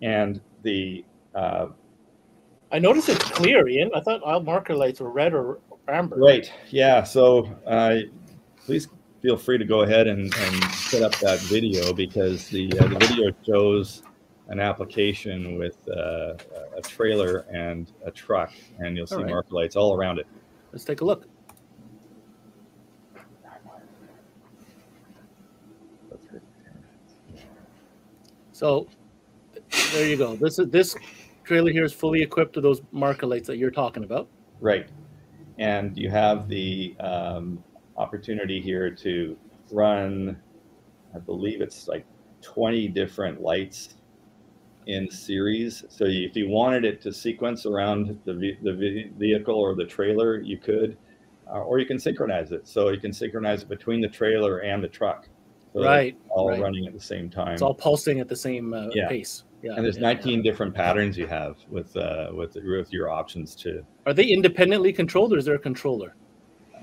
and the uh, I noticed it's clear, Ian. I thought all marker lights were red or amber. right, yeah. So uh, please feel free to go ahead and, and set up that video because the uh, the video shows an application with uh, a trailer and a truck, and you'll see All right. marker lights all around it. Let's take a look. So there you go. This is this trailer here is fully equipped with those marker lights that you're talking about. Right. And you have the um, opportunity here to run, I believe it's like 20 different lights in series. So if you wanted it to sequence around the, the vehicle or the trailer, you could, uh, or you can synchronize it. So you can synchronize it between the trailer and the truck. So Right, All right. running at the same time. It's all pulsing at the same uh, Yeah. pace. Yeah. and there's yeah. 19 different patterns you have with uh, with with your options too. Are they independently controlled, or is there a controller?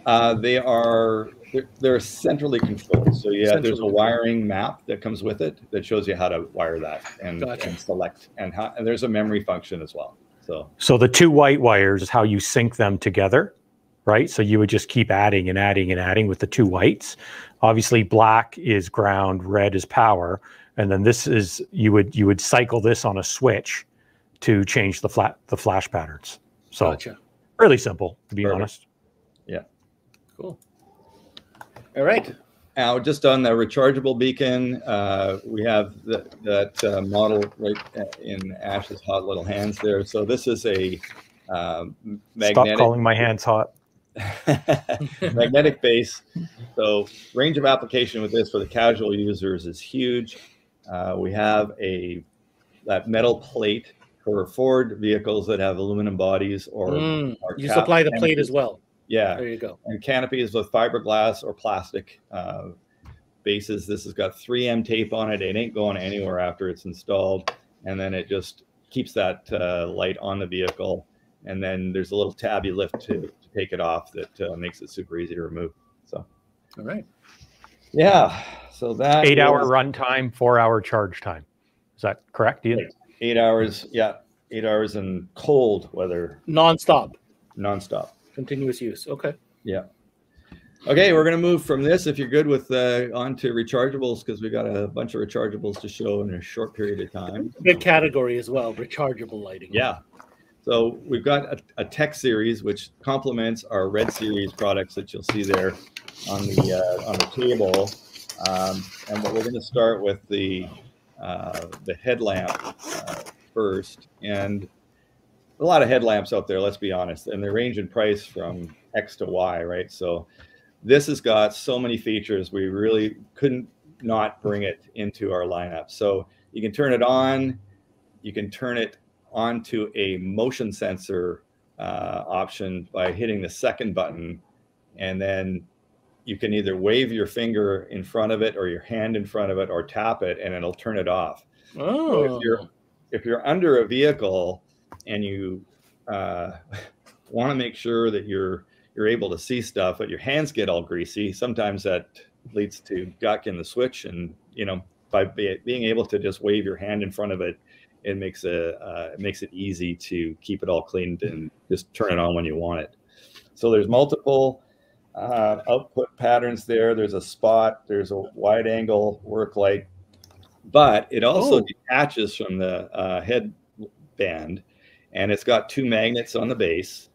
Uh, they are they're, they're centrally controlled. So yeah, there's a wiring map that comes with it that shows you how to wire that and, Gotcha. and select and how and there's a memory function as well. So So the two white wires is how you sync them together, right? So you would just keep adding and adding and adding with the two whites. Obviously, black is ground, red is power, and then this is you would you would cycle this on a switch to change the flat the flash patterns. So Gotcha. really simple, to be Perfect. honest. Yeah. Cool. All right. Now, just on the rechargeable beacon, uh, we have the, that uh, model right uh, in Ash's hot little hands there. So this is a um, Stop calling my hands hot. magnetic base. So range of application with this for the casual users is huge. Uh, we have a that metal plate for Ford vehicles that have aluminum bodies or, Mm, or you supply the plate as well. Yeah, There you go. and canopies with fiberglass or plastic uh, bases. This has got 3M tape on it. It ain't going anywhere after it's installed, and then it just keeps that uh, light on the vehicle. And then there's a little tab you lift to, to take it off that uh, makes it super easy to remove. So All right. yeah, so that Eight hour is run time, four hour charge time. Is that correct, Ian? eight hours. Yeah, eight hours in cold weather, Non-stop, nonstop. Continuous use. Okay. Yeah. Okay, we're gonna move from this, if you're good with, uh, on to rechargeables, because we've got a bunch of rechargeables to show in a short period of time. Good category as well, rechargeable lighting. Yeah. So we've got a, a tech series which complements our red series products that you'll see there on the uh, on the table. Um, and what we're going to start with the uh, the headlamp uh, first, and a lot of headlamps out there. Let's be honest, and they range in price from X to Y, right? So this has got so many features we really couldn't not bring it into our lineup. So you can turn it on, you can turn it onto a motion sensor uh, option by hitting the second button, and then you can either wave your finger in front of it or your hand in front of it or tap it and it'll turn it off. Oh, So if you're if you're under a vehicle and you uh, want to make sure that you're you're able to see stuff, but your hands get all greasy, sometimes that leads to guck in the switch. And you know, by be, being able to just wave your hand in front of it, it makes a uh, it makes it easy to keep it all cleaned and just turn it on when you want it. So there's multiple uh, output patterns there. There's a spot. There's a wide angle work light, but it also Oh. detaches from the uh, headband, and it's got two magnets on the base.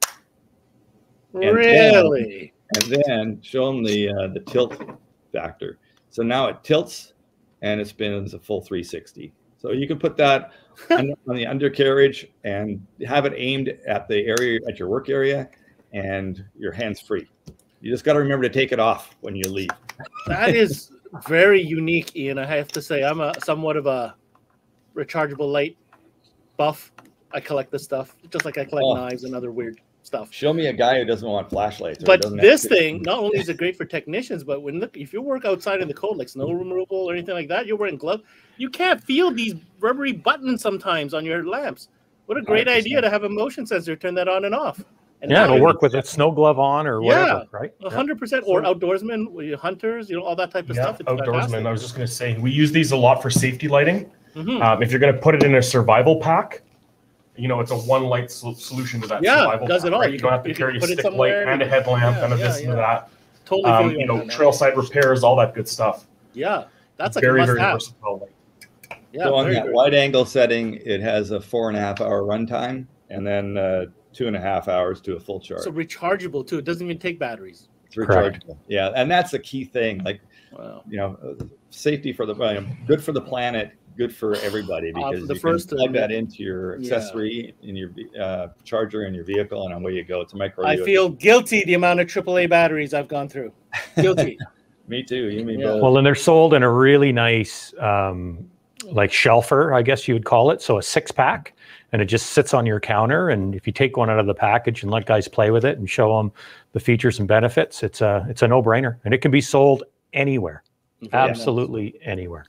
and then- really? And then show them the uh, the tilt factor. So now it tilts, and it spins a full 360. So you can put that on, on the undercarriage and have it aimed at the area at your work area, and your hands free. You just got to remember to take it off when you leave. That is very unique, Ian. I have to say, I'm a somewhat of a rechargeable light buff. I collect this stuff just like I collect Oh. knives and other weird stuff. Show me a guy who doesn't want flashlights. But doesn't this thing, not only is it great for technicians, but when look, if you work outside in the cold, like snow removal or anything like that, you're wearing gloves. You can't feel these rubbery buttons sometimes on your lamps. What a great 100%. idea to have a motion sensor turn that on and off. And Yeah, it'll work with a snow glove on or whatever, Yeah, right? A hundred percent, or outdoorsmen, hunters, you know, all that type of Yeah, stuff. It's outdoorsman. fantastic. I was just going to say we use these a lot for safety lighting. Mhm. Um, if you're going to put it in a survival pack, you know it's a one light sol- solution to that. Yeah, survival does it pack, all. Right? You You, don't have to you carry a stick light and a headlamp yeah, and a yeah, this and yeah. a that. Totally Um, you know, on that. trail side repairs, all that good stuff. Yeah, that's like very a very must-have. versatile. Yeah, so on that good. wide angle setting, it has a four and a half hour runtime, and then uh, two and a half hours to a full charge. So rechargeable too. It doesn't even take batteries. It's Correct. rechargeable. Yeah, and that's the key thing. Like Wow. you know, uh, safety for the good for the planet, good for everybody Uh, because the you first, can plug uh, that into your yeah. accessory in your uh, charger in your vehicle, and away you go. It's a micro. I USB. feel guilty the amount of AAA batteries I've gone through. Guilty. Me too. You mean Yeah. both. Well, and they're sold in a really nice, um, like shelfer, I guess you would call it. So a six pack, and it just sits on your counter. And if you take one out of the package and let guys play with it and show them the features and benefits, it's a it's a no brainer, and it can be sold anywhere, absolutely anywhere.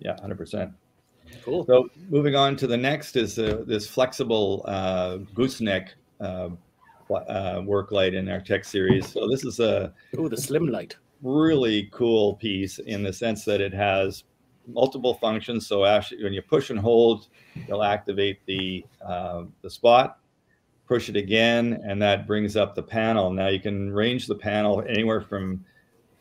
Yeah, hundred percent. Cool. So moving on to the next is uh, this flexible uh, gooseneck uh, uh, work light in our tech series. So this is a Ooh, the slim light. really cool piece in the sense that it has multiple functions. So actually, when you push and hold, you'll activate the uh, the spot. Push it again, and that brings up the panel. Now you can range the panel anywhere from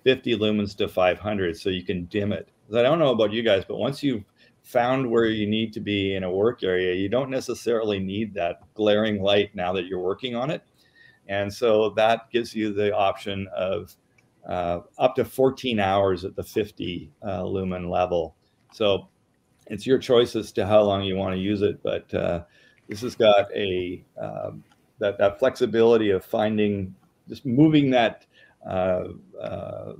50 lumens to 500, so you can dim it. I don't know about you guys, but once you've found where you need to be in a work area, you don't necessarily need that glaring light now that you're working on it. And so that gives you the option of uh, up to 14 hours at the 50 uh, lumen level. So it's your choice as to how long you want to use it, but uh, this has got a um, that that flexibility of finding just moving that uh, uh,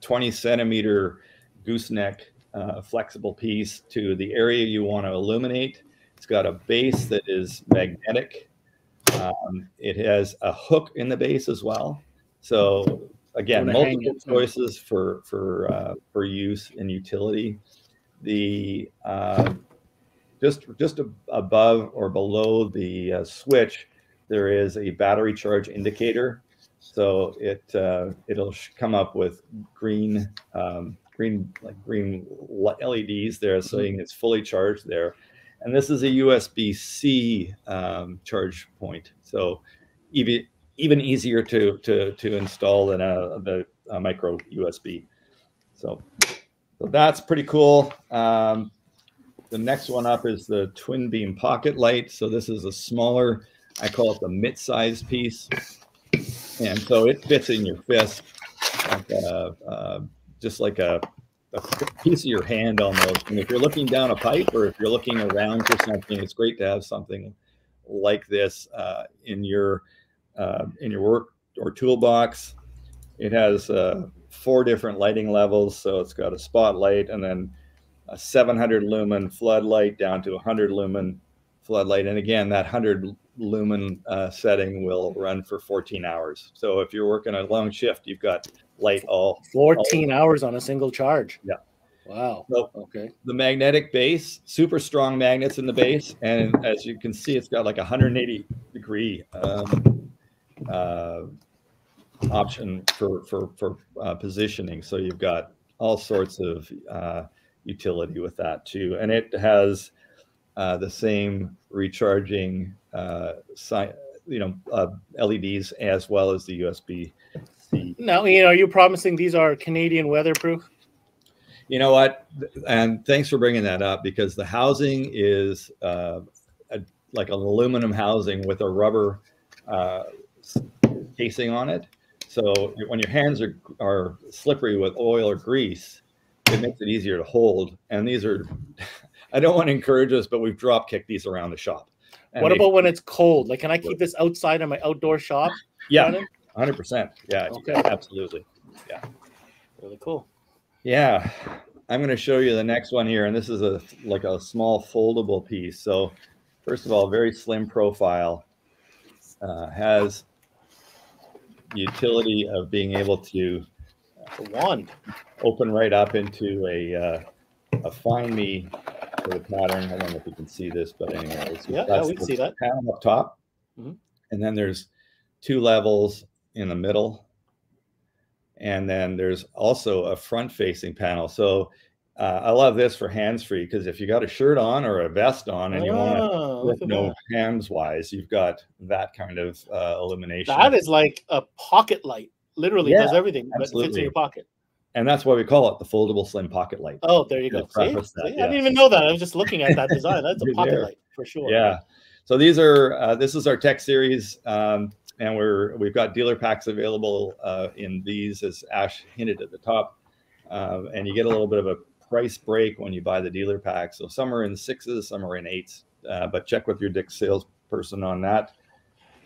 20 centimeter gooseneck uh, flexible piece to the area you want to illuminate. It's got a base that is magnetic. Um, it has a hook in the base as well. So again, multiple choices for for uh, for use and utility. The uh, just just ab- above or below the uh, switch, there is a battery charge indicator. So it uh, it'll sh- come up with green um, green like green LEDs there, saying it's fully charged there. And this is a USB C um, charge point. So even even easier to to to install than a the a micro USB. So, so that's pretty cool. Um, the next one up is the twin beam pocket light. So this is a smaller, I call it the mid-sized piece, and so it fits in your fist, like a, uh, just like a, a piece of your hand almost. And if you're looking down a pipe or if you're looking around for something, it's great to have something like this uh, in your uh, in your work or toolbox. It has uh, four different lighting levels, so it's got a spotlight and then a 700 lumen floodlight down to 100 lumen floodlight. And again, that 100 lumen uh, setting will run for 14 hours. So if you're working a long shift, you've got light all 14 all hours on a single charge. Yeah. Wow. So okay. The magnetic base, super strong magnets in the base, and as you can see, it's got like 180 degree um, uh, option for for for uh, positioning. So you've got all sorts of uh, utility with that too, and it has uh, the same recharging, uh, you know, uh, LEDs as well as the USB. C. Now, you know, are you promising these are Canadian weatherproof? You know what? And thanks for bringing that up because the housing is uh, a, like an aluminum housing with a rubber uh, casing on it. So when your hands are, are slippery with oil or grease, it makes it easier to hold. And these are, I don't want to encourage us, but we've drop kicked these around the shop. And what about when it's cold? Like, can I keep this outside in my outdoor shop? Yeah? Hundred percent. Yeah, Okay. absolutely. Yeah. Really cool. Yeah, I'm going to show you the next one here, and this is a like a small foldable piece. So, first of all, very slim profile, uh, has utility of being able to a wand open right up into a uh, a find me for the pattern. I don't know if you can see this, but anyway, Yeah, yeah, we can see that. panel up top, Mhm. and then there's two levels in the middle and then there's also a front facing panel so uh, i love this for hands free because if you got a shirt on or a vest on and you want Oh, to no that. hands wise you've got that kind of uh, illumination That is like a pocket light. Literally Yeah, does everything, but fits in your pocket. and that's why we call it the foldable slim pocket light Oh, there you go. See? that, See? I didn't even know that. I was just looking at that design. That's a pocket there. light for sure. Yeah. So these are uh, this is our tech series, um, and we're we've got dealer packs available uh, in these, as Ash hinted at the top, um, and you get a little bit of a price break when you buy the dealer pack. So some are in sixes, some are in eights, uh, but check with your Dix salesperson on that.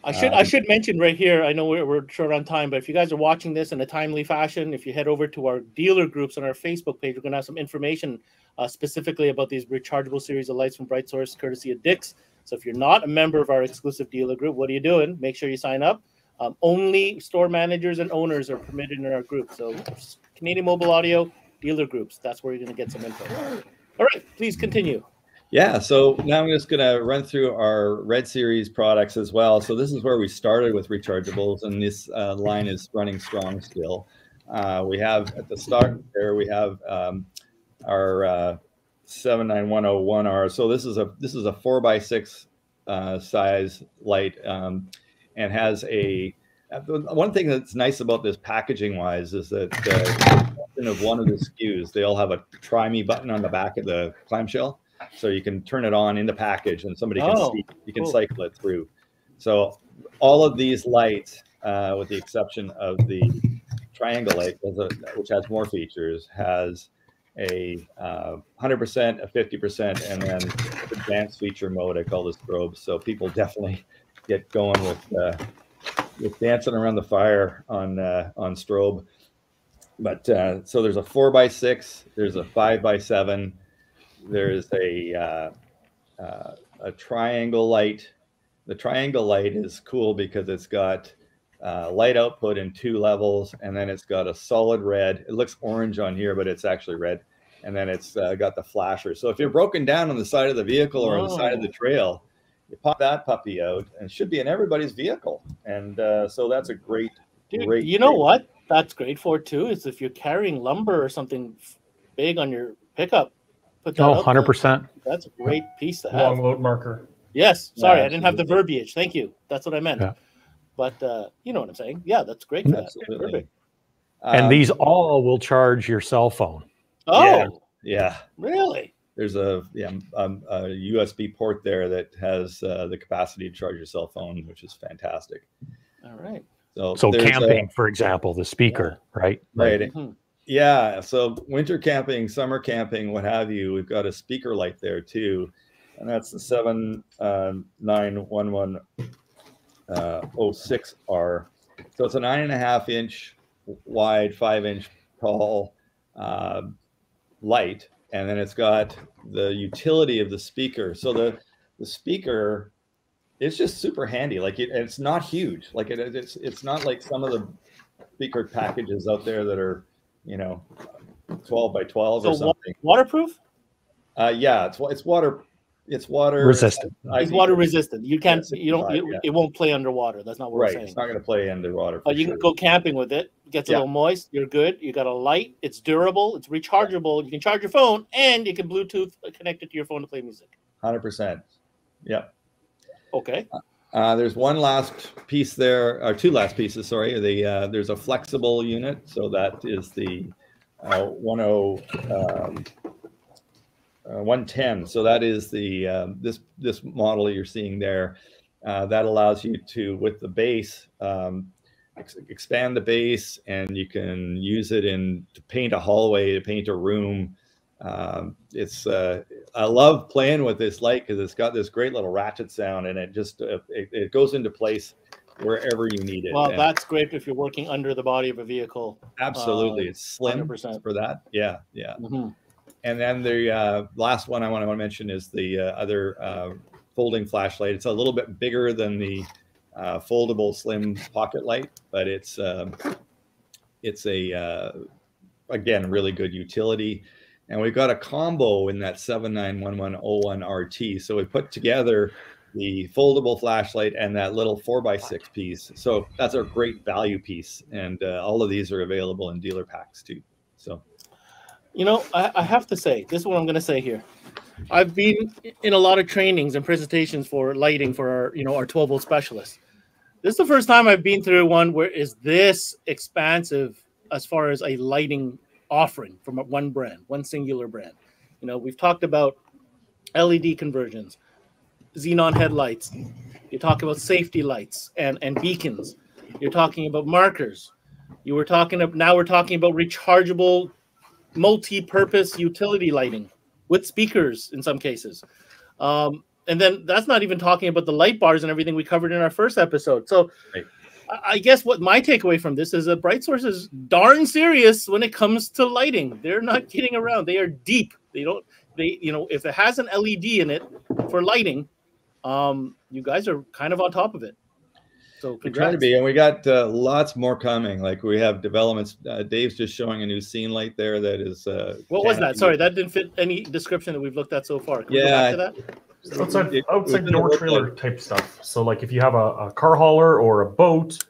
I should I Um, should mention right here. I know we're, we're short on time, but if you guys are watching this in a timely fashion, if you head over to our dealer groups on our Facebook page, we're going to have some information uh, specifically about these rechargeable series of lights from BrightSource, courtesy of Dix. So if you're not a member of our exclusive dealer group, what are you doing? Make sure you sign up. Um, only store managers and owners are permitted in our group. So Canadian Mobile Audio dealer groups. That's where you're going to get some info. All right, please continue. Yeah, so now I'm just going to run through our Red Series products as well. So this is where we started with rechargeables, and this uh, line is running strong still. Uh, we have at the start there we have um, our uh, 79101R. So this is a this is a four by six uh, size light, um, and has a one thing that's nice about this packaging wise is that uh, of one of the SKUs, they all have a try me button on the back of the clamshell so you can turn it on in the package and somebody can Oh, see you can cool. cycle it through so all of these lights uh, with the exception of the triangle light which has more features has a uh, 100% a 50% and then advanced feature mode i call this strobe so people definitely get going with uh, with dancing around the fire on uh, on strobe but uh, so there's a four by six there's a five by seven there's a uh, uh, a triangle light. The triangle light is cool because it's got uh, light output in two levels, and then it's got a solid red. It looks orange on here, but it's actually red. And then it's uh, got the flasher. So if you're broken down on the side of the vehicle or on the side of the trail, you pop that puppy out, and it should be in everybody's vehicle. And uh, so that's a great, Dude, great. you know great- what? That's great for too. Is if you're carrying lumber or something big on your pickup, put that. Oh, 100%. That's a great piece to have. Long load marker. Yes. Sorry, Yeah, I didn't have the verbiage. Thank you. That's what I meant. Yeah. But uh, you know what I'm saying. Yeah, that's great. For that. Absolutely. Perfect. and Um, these all will charge your cell phone. Oh, Yeah. yeah. really? There's a yeah um, a USB port there that has uh, the capacity to charge your cell phone, which is fantastic. All right. So, So there's a- camping, for example, the speaker, right? right? Mhm. Yeah. So winter camping, summer camping, what have you. We've got a speaker light there too, and that's the seven uh, nine one one uh, oh six R. So it's a nine and a half inch wide, five inch tall uh, light, and then it's got the utility of the speaker. So the the speaker it's just super handy. Like it, it's not huge. Like it, it's it's not like some of the speaker packages out there that are, you know, twelve by twelve or So wa- something. waterproof? Uh, yeah, it's it's water, it's water Resistant. It's water resistant. You can't. You don't. 65, It, yeah. it won't play underwater. That's not what Right, we're saying. it's not going to play underwater. But for you sure. can go camping with it. Gets a little moist. You're good. You got a light. It's durable. It's rechargeable. You can charge your phone, and you can Bluetooth connect it to your phone to play music. Hundred percent. Yeah. Okay. Uh, there's one last piece there, or two last pieces. Sorry, the uh, there's a flexible unit, so that is the uh, 10 um, uh, 110. So that is the um, this this model you're seeing there. Uh, that allows you to, with the base, um, ex- expand the base, and you can use it in to paint a hallway, to paint a room. Um, it's uh, I love playing with this light because it's got this great little ratchet sound, and it just uh, it, it goes into place wherever you need it. Well, And that's great if you're working under the body of a vehicle. absolutely uh, it's slim 100%. for that. Yeah, yeah. Mhm. And then the uh, last one I want to mention is the uh, other uh, folding flashlight. It's a little bit bigger than the uh, foldable slim pocket light, but it's um, it's a uh, again really good utility. And we've got a combo in that 791101 RT. So we put together the foldable flashlight and that little four by six piece. So that's a great value piece. And uh, all of these are available in dealer packs too. So You know, I, I have to say, this is what I'm going to say here. I've been in a lot of trainings and presentations for lighting for our, you know, our 12 volt specialists. This is the first time I've been through one where is this expansive as far as a lighting offering from one brand, one singular brand. You know, we've talked about LED conversions, xenon headlights. You talk about safety lights and and beacons. You're talking about markers. You were talking about now we're talking about rechargeable multi-purpose utility lighting with speakers in some cases. Um, and then that's not even talking about the light bars and everything we covered in our first episode. So Right. I guess what my takeaway from this is that BrightSource is darn serious when it comes to lighting. They're not kidding around. They are deep. They don't they you know if it has an LED in it for lighting, um, you guys are kind of on top of it. So we try to be, and we got uh, lots more coming. Like we have developments. Uh, Dave's just showing a new scene light there that is. Uh, What was that? Sorry, that didn't fit any description that we've looked at so far. Can we go Yeah, back to that? outside It- outside within the door trailer light. type stuff. So like if you have a, a car hauler or a boat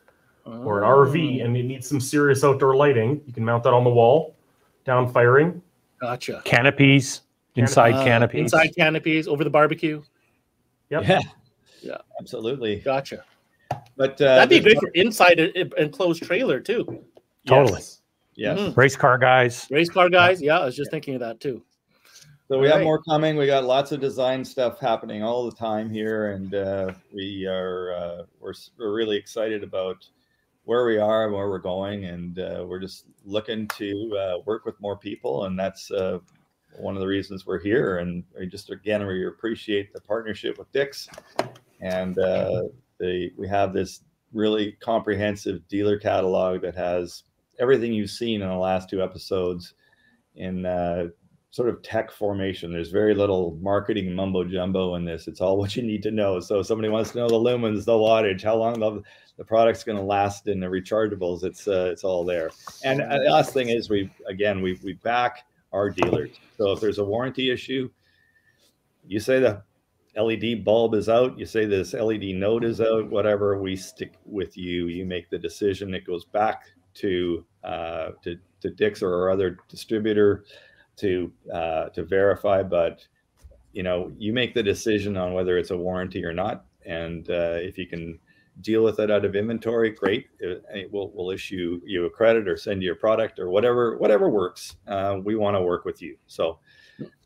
or an Oh. RV and it needs some serious outdoor lighting, you can mount that on the wall, down firing. Gotcha. Canopies, inside Uh, canopies. Inside canopies, over the barbecue. Yep. Yeah. Yeah. Absolutely. Gotcha. But uh, That'd be there's great for inside an enclosed trailer too. Totally. Yes. Yes. Mhm. Race car guys. Race car guys. Yeah, I was just thinking of that too. So we have Right. more coming. We got lots of design stuff happening all the time here, and uh, we are uh, we're we're really excited about where we are and where we're going, and uh, we're just looking to uh, work with more people, and that's uh, one of the reasons we're here. And we just again we appreciate the partnership with Dix, and we have this really comprehensive dealer catalog that has everything you've seen in the last two episodes in uh, sort of tech formation. There's very little marketing mumbo jumbo in this. It's all what you need to know. So if somebody wants to know the lumens, the wattage, how long the, the product's going to last in the rechargeables. It's uh, it's all there. And uh, the last thing is we again we we back our dealers. So if there's a warranty issue, you say the LED bulb is out, you say this LED node is out, whatever, we stick with you. You make the decision. It goes back to uh, to to Dix or our other distributor to uh, to verify. But you know, you make the decision on whether it's a warranty or not, and uh, if you can deal with it out of inventory, great. Uh, We'll, we'll issue you a credit or send you a product or whatever, whatever works. Uh, we want to work with you. So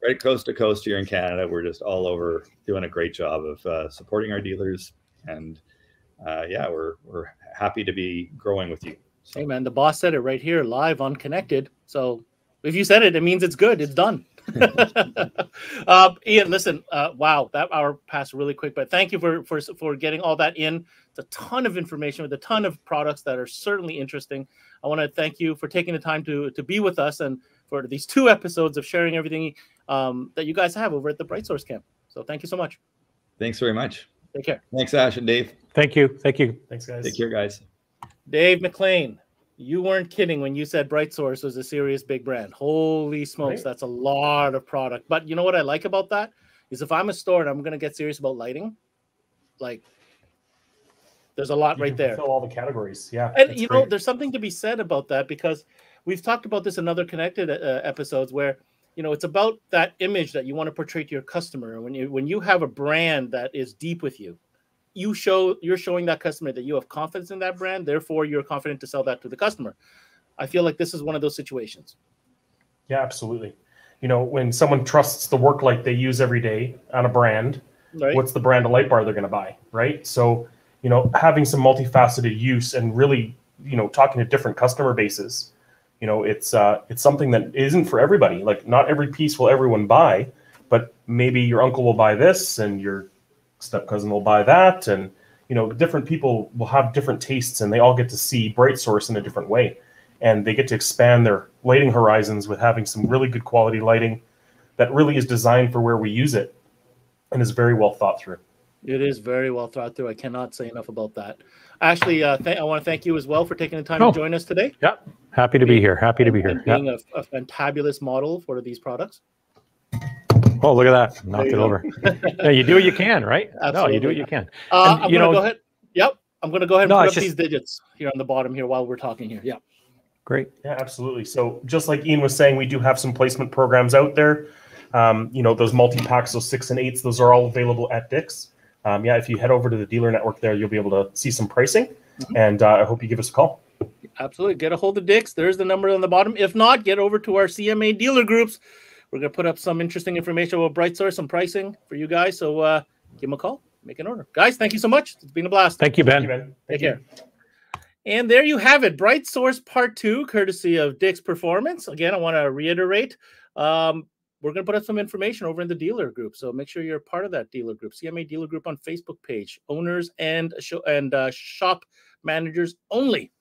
right coast to coast here in Canada, we're just all over doing a great job of uh, supporting our dealers. And uh, yeah, we're, we're happy to be growing with you. Hey man, the boss said it right here, live, unconnected. So if you said it, it means it's good. It's done. uh, Ian, listen, uh, wow, that hour passed really quick, but thank you for for for getting all that in. It's a ton of information with a ton of products that are certainly interesting. I want to thank you for taking the time to to be with us and for these two episodes of sharing everything um, that you guys have over at the BrightSource Camp. So thank you so much. Thanks very much. Take care. Thanks, Ash and Dave. Thank you. Thank you. Thanks, guys. Take care, guys. Dave McLean, you weren't kidding when you said BrightSource was a serious big brand. Holy smokes, Right. that's a lot of product. But you know what I like about that is if I'm a store and I'm going to get serious about lighting, like there's a lot You right can there. Fill all the categories. Yeah. And that's you know, there's something to be said about that because we've talked about this in other connected uh, episodes where you know it's about that image that you want to portray to your customer. When you when you have a brand that is deep with you, you show you're showing that customer that you have confidence in that brand. Therefore, you're confident to sell that to the customer. I feel like this is one of those situations. Yeah, absolutely. You know, when someone trusts the work light they use every day on a brand, Right? what's the brand of light bar they're going to buy, right? So, you know, having some multifaceted use and really, you know, talking to different customer bases, you know, it's uh, it's something that isn't for everybody. Like, not every piece will everyone buy, but maybe your uncle will buy this and your step cousin will buy that, and you know, different people will have different tastes, and they all get to see BrightSource in a different way, and they get to expand their lighting horizons with having some really good quality lighting that really is designed for where we use it and is very well thought through. It is very well thought through. I cannot say enough about that. Ashley, uh, th- I want to thank you as well for taking the time Oh. to join us today. Yeah. Happy to be here. Happy to be here. Yeah. Being a, a fantabulous model for these products. Oh, look at that. Knocked it go. over. yeah, you do what you can, right? No, you do what you can. Uh, And, I'm you gonna know- go ahead. Yep, I'm gonna go ahead and No, put up just- these digits here on the bottom here while we're talking here. Yeah. Great. Yeah, absolutely. So just like Ian was saying, we do have some placement programs out there. Um, you know, those multi-packs, those six and eights, those are all available at Dix. Um, yeah, if you head over to the dealer network there, you'll be able to see some pricing. And uh, I hope you give us a call. Absolutely. Get a hold of Dix. There's the number on the bottom. If not, get over to our CMA dealer groups. We're gonna put up some interesting information about BrightSource, some pricing for you guys. So uh, give them a call, make an order. Guys, thank you so much. It's been a blast. Thank you, Ben. Thank you, Ben. Take Thank you. care. And there you have it, BrightSource Part Two, courtesy of Dix Performance. Again, I want to reiterate, um, we're going to put up some information over in the dealer group, so make sure you're part of that dealer group. CMA dealer group on Facebook page, owners and show and uh, shop managers only.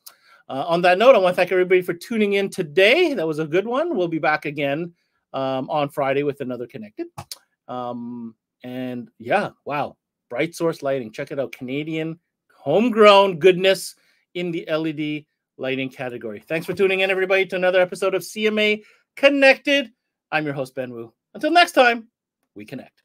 Uh, on that note, I want to thank everybody for tuning in today. That was a good one. We'll be back again um, on Friday with another connected. Um, and yeah, wow, BrightSource Lighting. Check it out, Canadian homegrown goodness in the LED lighting category. Thanks for tuning in, everybody, to another episode of CMA Connected. I'm your host, Ben Wu. Until next time, we connect.